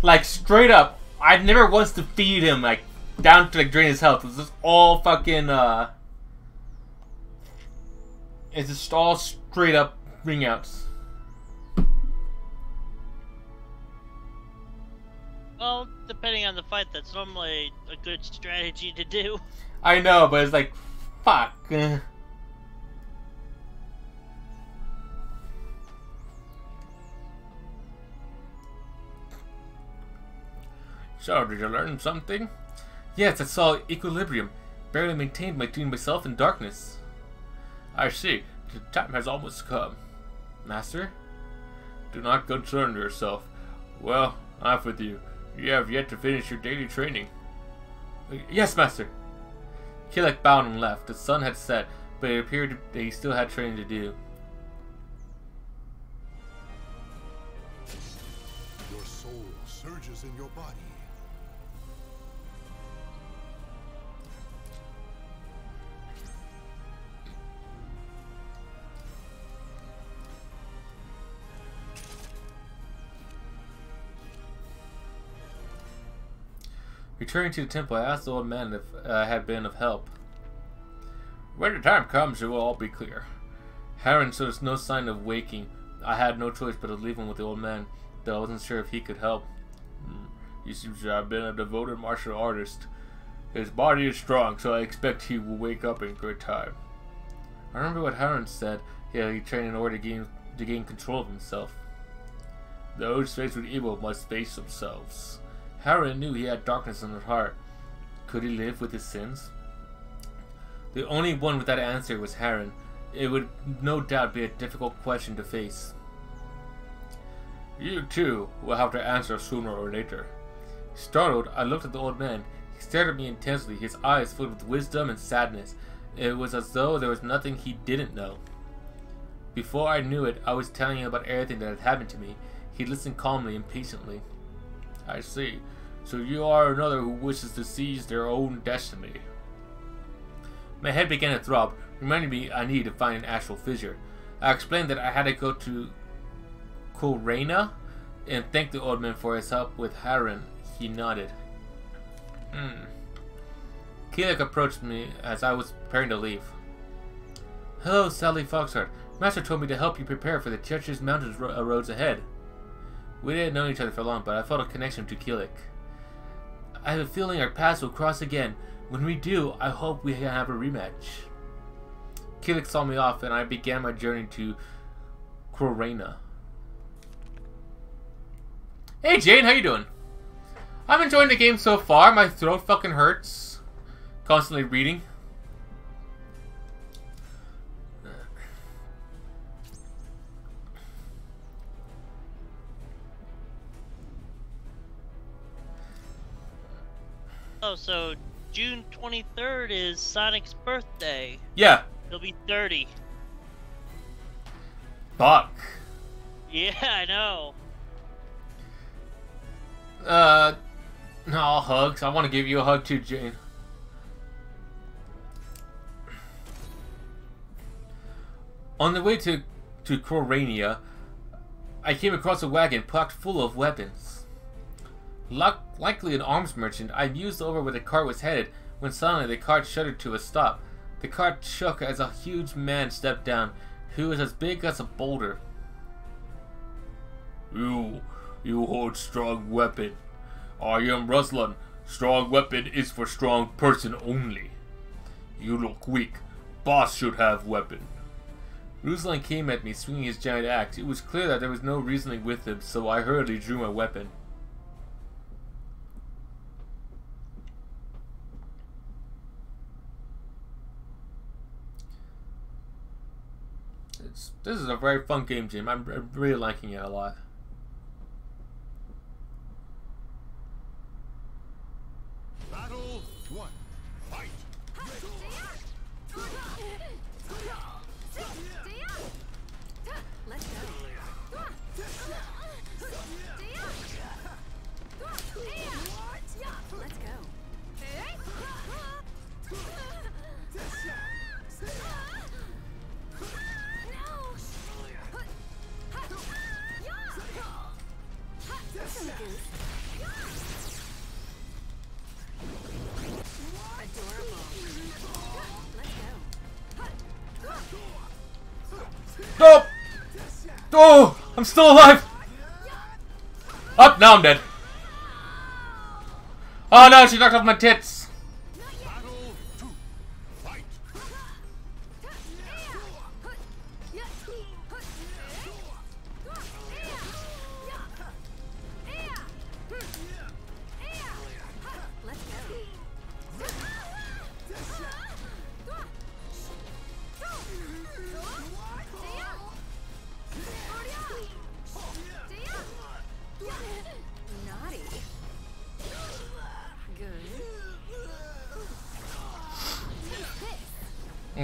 Like, straight up, I never once defeated him, like, down to, like, drain his health. It's just all fucking, uh... It's just all straight up ring outs. Well, depending on the fight, that's normally a good strategy to do. I know, but it's like, fuck. So, did you learn something? Yes, I saw equilibrium. Barely maintained between myself and darkness. I see. The time has almost come. Master? Do not concern yourself. Well, off with you. You have yet to finish your daily training. Yes, Master. Kilik bowed and left. The sun had set, but it appeared that he still had training to do. Your soul surges in your body. Returning to the temple, I asked the old man if I had been of help. When the time comes, it will all be clear. Harren shows no sign of waking. I had no choice but to leave him with the old man, though I wasn't sure if he could help. Hmm. He seems to have been a devoted martial artist. His body is strong, so I expect he will wake up in good time. I remember what Harren said. Yeah, he trained in order to gain to gain control of himself. Those faced with evil must face themselves. Harren knew he had darkness in his heart. Could he live with his sins? The only one with that answer was Harren. It would no doubt be a difficult question to face. You too will have to answer sooner or later. Startled, I looked at the old man. He stared at me intensely, his eyes filled with wisdom and sadness. It was as though there was nothing he didn't know. Before I knew it, I was telling him about everything that had happened to me. He listened calmly and patiently. I see. So you are another who wishes to seize their own destiny. My head began to throb, reminding me I needed to find an astral fissure. I explained that I had to go to Kulrena and thank the old man for his help with Harren. He nodded. Hmm. Kilik approached me as I was preparing to leave. Hello, Sally Foxheart. Master told me to help you prepare for the treacherous mountains ro uh, roads ahead. We didn't know each other for long, but I felt a connection to Kilik. I have a feeling our paths will cross again. When we do, I hope we can have a rematch. Kilik saw me off, and I began my journey to Corena. Hey Jane, how you doing? I'm enjoying the game so far. My throat fucking hurts. Constantly reading. Oh, so June 23rd is Sonic's birthday. Yeah. He'll be 30. Fuck. Yeah, I know. Uh, no hugs. I want to give you a hug too, Jane. On the way to to Corania, I came across a wagon packed full of weapons. Luck, likely an arms merchant, I mused over where the cart was headed when suddenly the cart shuddered to a stop. The cart shook as a huge man stepped down, who was as big as a boulder. You, you hold strong weapon. I am Ruslan. Strong weapon is for strong person only. You look weak. Boss should have weapon. Ruslan came at me, swinging his giant axe. It was clear that there was no reasoning with him, so I hurriedly drew my weapon. It's, this is a very fun game, Jim. I'm, I'm really liking it a lot. Oh! I'm still alive! Up! now I'm dead. Oh no, she knocked off my tits!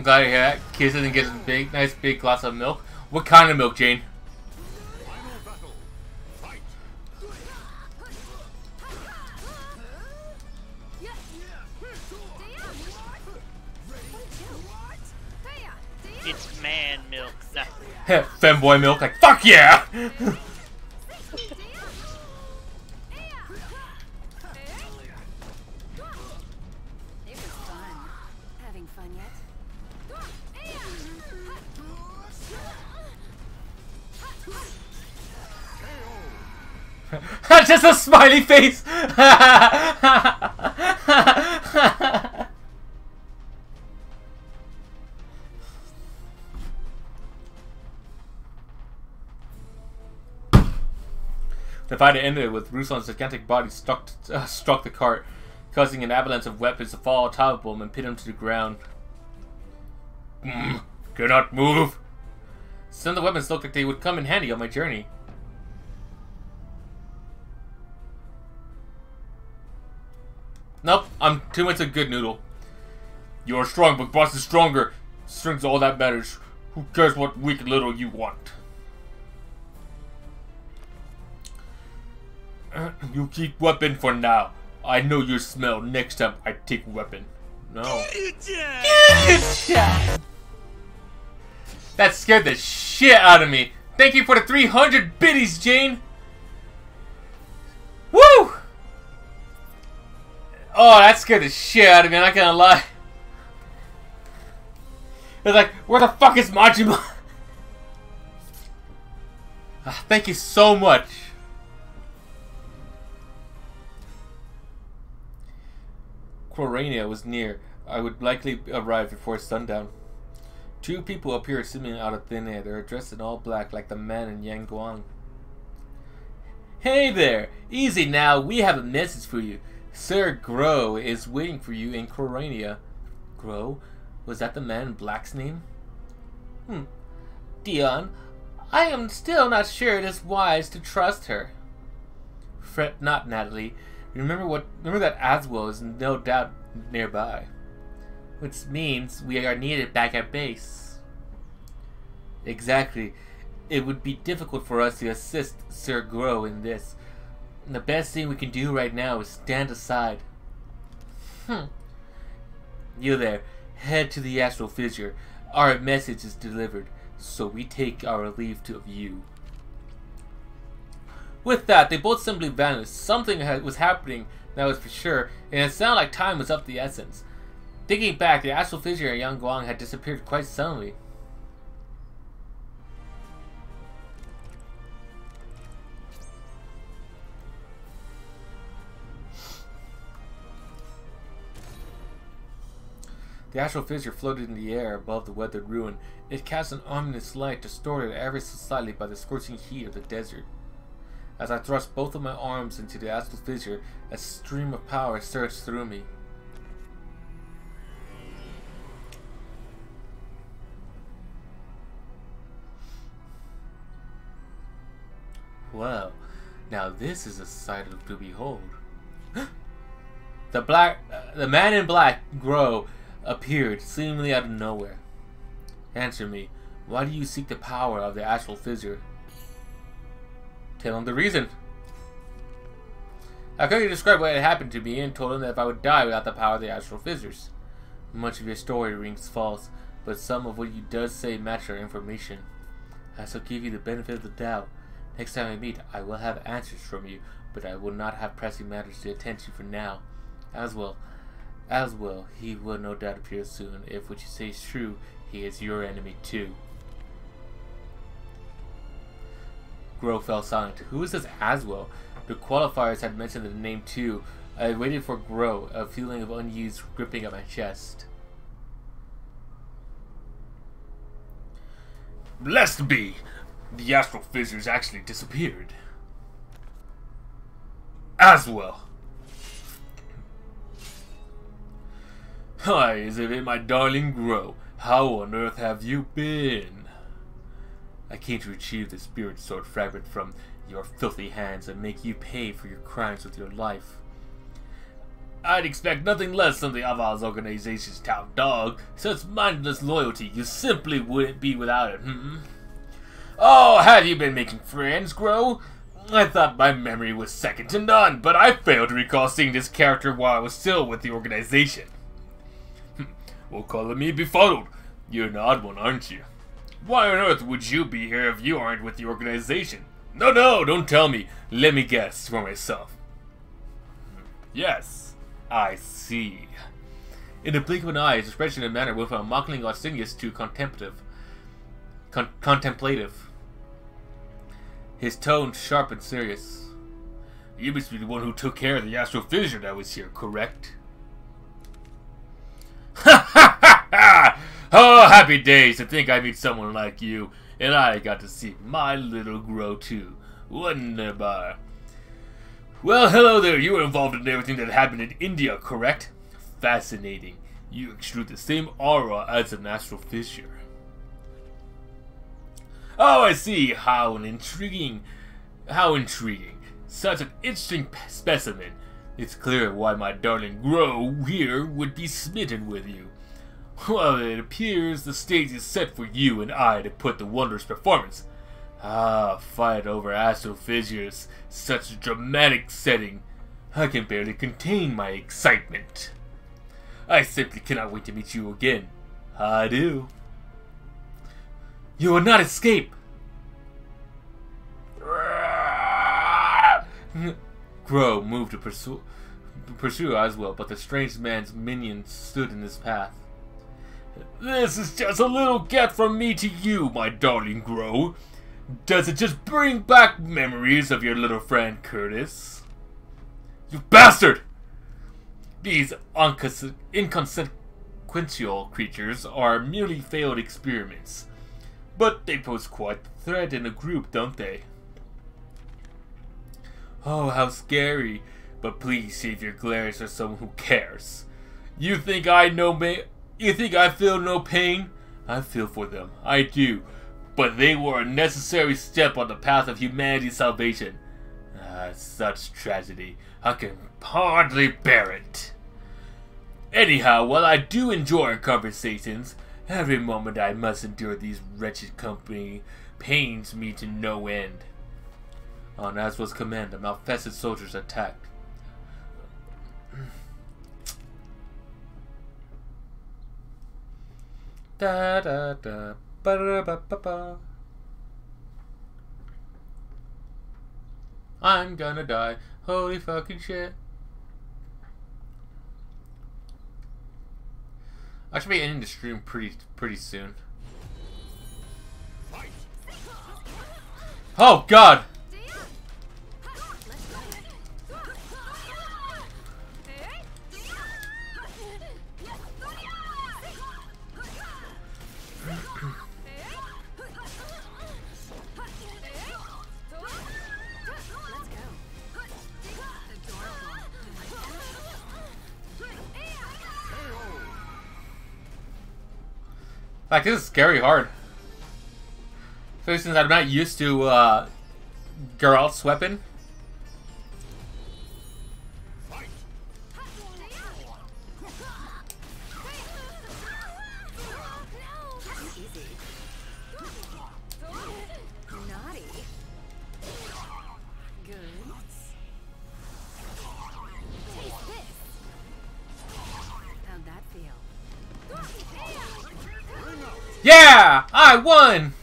Glad to hear that. Kids didn't get a big, nice big glass of milk. What kind of milk, Jane? Final battle. Fight. It's man milk. Nah. Heh, Femboy milk, like, fuck yeah! smiley face. The fight ended with Ruslan's gigantic body struck, uh, struck the cart, causing an avalanche of weapons to fall on top of him and pin him to the ground. Mm, cannot move. Some of the weapons looked like they would come in handy on my journey. Too much a good noodle. You're strong, but boss is stronger. Strength's all that matters. Who cares what weak little you want? You keep weapon for now. I know your smell next time I take weapon. No. That scared the shit out of me. Thank you for the 300 biddies, Jane. Oh, that scared the shit out of me, I'm not gonna lie. It's like, where the fuck is Majima? Ah, Thank you so much. Corania was near. I would likely arrive before sundown. Two people appeared seemingly out of thin air. They were dressed in all black like the man in Yangguang. Hey there! Easy now, we have a message for you. Sir Grøh is waiting for you in Corania. Grøh? Was that the man black's name? Hmm. Dion, I am still not sure it is wise to trust her. Fret not, Natalie. Remember what remember that Azwel is no doubt nearby. Which means we are needed back at base. Exactly. It would be difficult for us to assist Sir Grøh in this. The best thing we can do right now is stand aside. Hmm. You there, head to the astral fissure. Our message is delivered, so we take our leave of you. With that, they both simply vanished. Something was happening, that was for sure, and it sounded like time was of the essence. Thinking back, the astral fissure at Yangguang had disappeared quite suddenly. The astral fissure floated in the air above the weathered ruin. It cast an ominous light distorted ever so slightly by the scorching heat of the desert. As I thrust both of my arms into the astral fissure, a stream of power surged through me. Well, now this is a sight to behold. the black, uh, the man in black, Grøh, appeared seemingly out of nowhere. Answer me, why do you seek the power of the astral fissure? Tell him the reason. I quickly described what had happened to me and told him that if I would die without the power of the astral fissures. Much of your story rings false, but some of what you does say match our information. I shall give you the benefit of the doubt. Next time we meet, I will have answers from you, but I will not have pressing matters to attend to for now. Azwel, Azwel, he will no doubt appear soon. If what you say is true, he is your enemy too. Grøh fell silent. Who is this Azwel? The qualifiers had mentioned the name too. I waited for Grøh, a feeling of unease gripping at my chest. Blessed be! The astral fissures actually disappeared. Azwel! Hi, is it my darling Grøh? How on earth have you been? I came to retrieve the spirit sword fragment from your filthy hands and make you pay for your crimes with your life. I'd expect nothing less from the Aval organization's top dog. Such mindless loyalty, you simply wouldn't be without it, hmm? Oh, have you been making friends, Grøh? I thought my memory was second to none, but I failed to recall seeing this character while I was still with the organization. Well, calling me befuddled. You're an odd one, aren't you? Why on earth would you be here if you aren't with the organization? No, no, don't tell me. Let me guess for myself. Yes, I see. In the blink of an eye, his expression and manner went from mockingly lascivious to contemplative. Con- contemplative. His tone sharp and serious. You must be the one who took care of the astral fissure that was here, correct? Ha ha ha ha! Oh, happy days to think I meet someone like you, and I got to see my little Grøh too. Wunderbar. Well, hello there. You were involved in everything that happened in India, correct? Fascinating. You exude the same aura as an astral fissure. Oh, I see. How an intriguing. How intriguing. Such an interesting specimen. It's clear why my darling Grøh here would be smitten with you. Well, it appears the stage is set for you and I to put the wondrous performance. Ah, fight over astral fissures, such a dramatic setting. I can barely contain my excitement. I simply cannot wait to meet you again. I do. You will not escape. Grøh moved to pursue, pursue Azwel, but the strange man's minion stood in his path. This is just a little gift from me to you, my darling Grøh. Does it just bring back memories of your little friend Curtis? You bastard! These inconsequential creatures are merely failed experiments. But they pose quite the threat in a group, don't they? Oh, how scary. But please save your glares for someone who cares. You think I know ma- You think I feel no pain? I feel for them. I do. But they were a necessary step on the path of humanity's salvation. Ah, such tragedy. I can hardly bear it. Anyhow, while I do enjoy our conversations, every moment I must endure these wretched company pains me to no end. Oh, On Azwel's command, the malfested soldiers attacked. Da da da ba da ba ba ba. I'm gonna die. Holy fucking shit. I should be ending the stream pretty pretty soon. Oh god! Like this is scary hard. Especially since I'm not used to uh Geralt's weapon. Yeah! I won!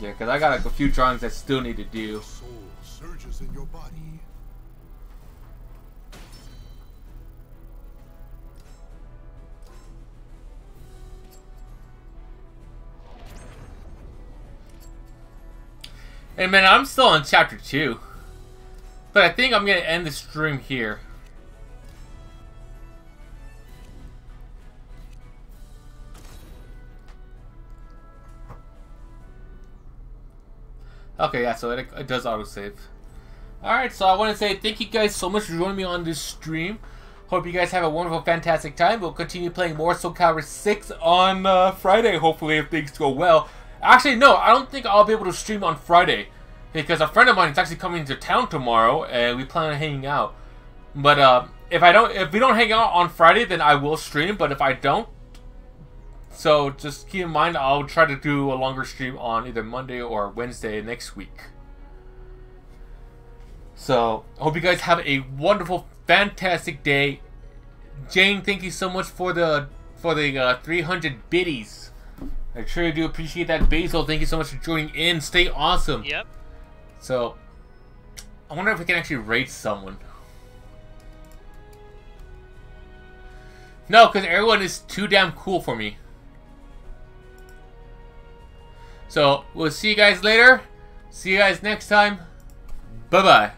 Yeah, because I got like a few drawings I still need to do. Soul surges in your body. Hey man, I'm still on chapter 2. But I think I'm to end the stream here. Okay, yeah, so it, it does autosave. Alright, so I want to say thank you guys so much for joining me on this stream. Hope you guys have a wonderful, fantastic time. We'll continue playing more Soul Calibur 6 on uh, Friday, hopefully, if things go well. Actually, no, I don't think I'll be able to stream on Friday. Because a friend of mine is actually coming to town tomorrow, and we plan on hanging out. But uh, if I don't, if we don't hang out on Friday, then I will stream. But if I don't, so just keep in mind, I'll try to do a longer stream on either Monday or Wednesday next week. So, I hope you guys have a wonderful, fantastic day. Jane, thank you so much for the for the uh, 300 biddies. I truly do appreciate that, Basil. Thank you so much for joining in. Stay awesome. Yep. So, I wonder if we can actually rate someone. No, because everyone is too damn cool for me. So, we'll see you guys later. See you guys next time. Bye-bye.